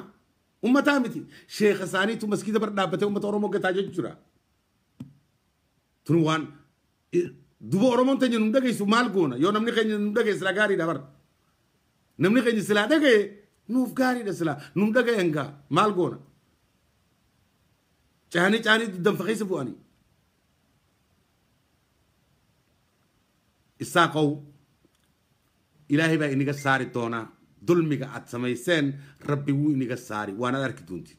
ummataa miti sheekha isaaniitu maskiida bar dhaabbatee ummata oromoo gataa jechu jira tun waan duba oromoon teenya nu dhageysu maal goona yoo namni keenya nu dhagaye silaa gaariidha bar namni keenya silaa dhagaye nuuf gaariidha silaa nu dhagayen gaa maal goona caanii caanii danfa keessa bu'anii isaa qaw ilaahay baa iniga saari doonaa dulmiga aad samayseen rabbi wuu iniga saari. Waanaad arki doonti.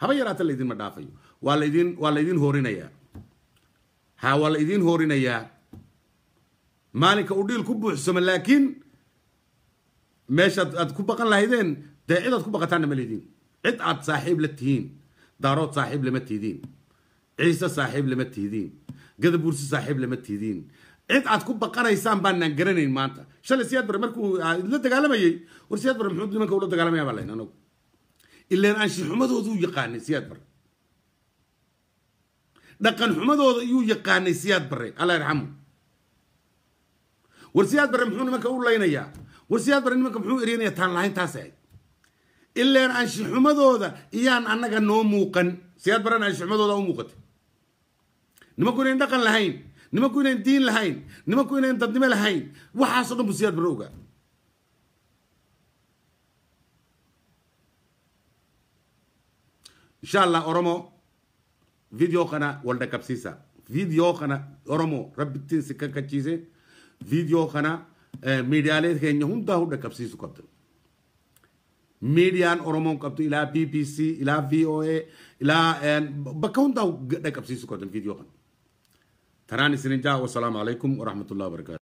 Haba yaraata laydinma dhaafayo. Waa laydin waa laydin hoorinayaa. Ha waa la idin hoorinayaa. Maalinka uu dhiil ku buuxsamo laakiin meeshaad aad ku baqan lahaydeen dee cid aad ku baqataanna ma leediin cid aad saaxiib la tihiin daarood saaxiib lama tihidiin ciise saaxiib lama tihidiin gadabuursi saaxiib lama tihidiin cid aad ku baqanaysaan baanaan garanayn maanta. Shalay siyaad bare markuu la dagaalamayey war siyaad bare muxuu nimanka ula dagaalamaya baa layn anagu ilaan aanshixumadooduu yaqaanay siyaad bare dhaqan xumadooda iyuu yaqaanay siyaad bare allah yarxamu war siyaad bare muxuu nimanka u laynayaa? War siyaad bare nimanka muxuu eryanaya taan lahayntaas ahayd ilaan aanshixumadooda iyaan annaga noo muuqan. Siyaad barena aanshixumadooda u muuqatay. Nimanku inayn dhaqan lahayn nimanku inayn diin lahayn nimanku inayn dadnimo lahayn waxaasoo dhan bu siyaad bare ogaa insha allah oromo video kana walda kabsiisa video kana oromo rabbitiin si kakkachiise video kana miidiyaalee keenya hundaa hunda kabsiisu qabda miidiyaan oromoon qabdu ilaa bbc ilaa voa ilaa bakka hundaa dhaqabsiisu qabdan video kana tanaan isinin jaa wasalaamu calaykum waraxmat ullah wabarakaatu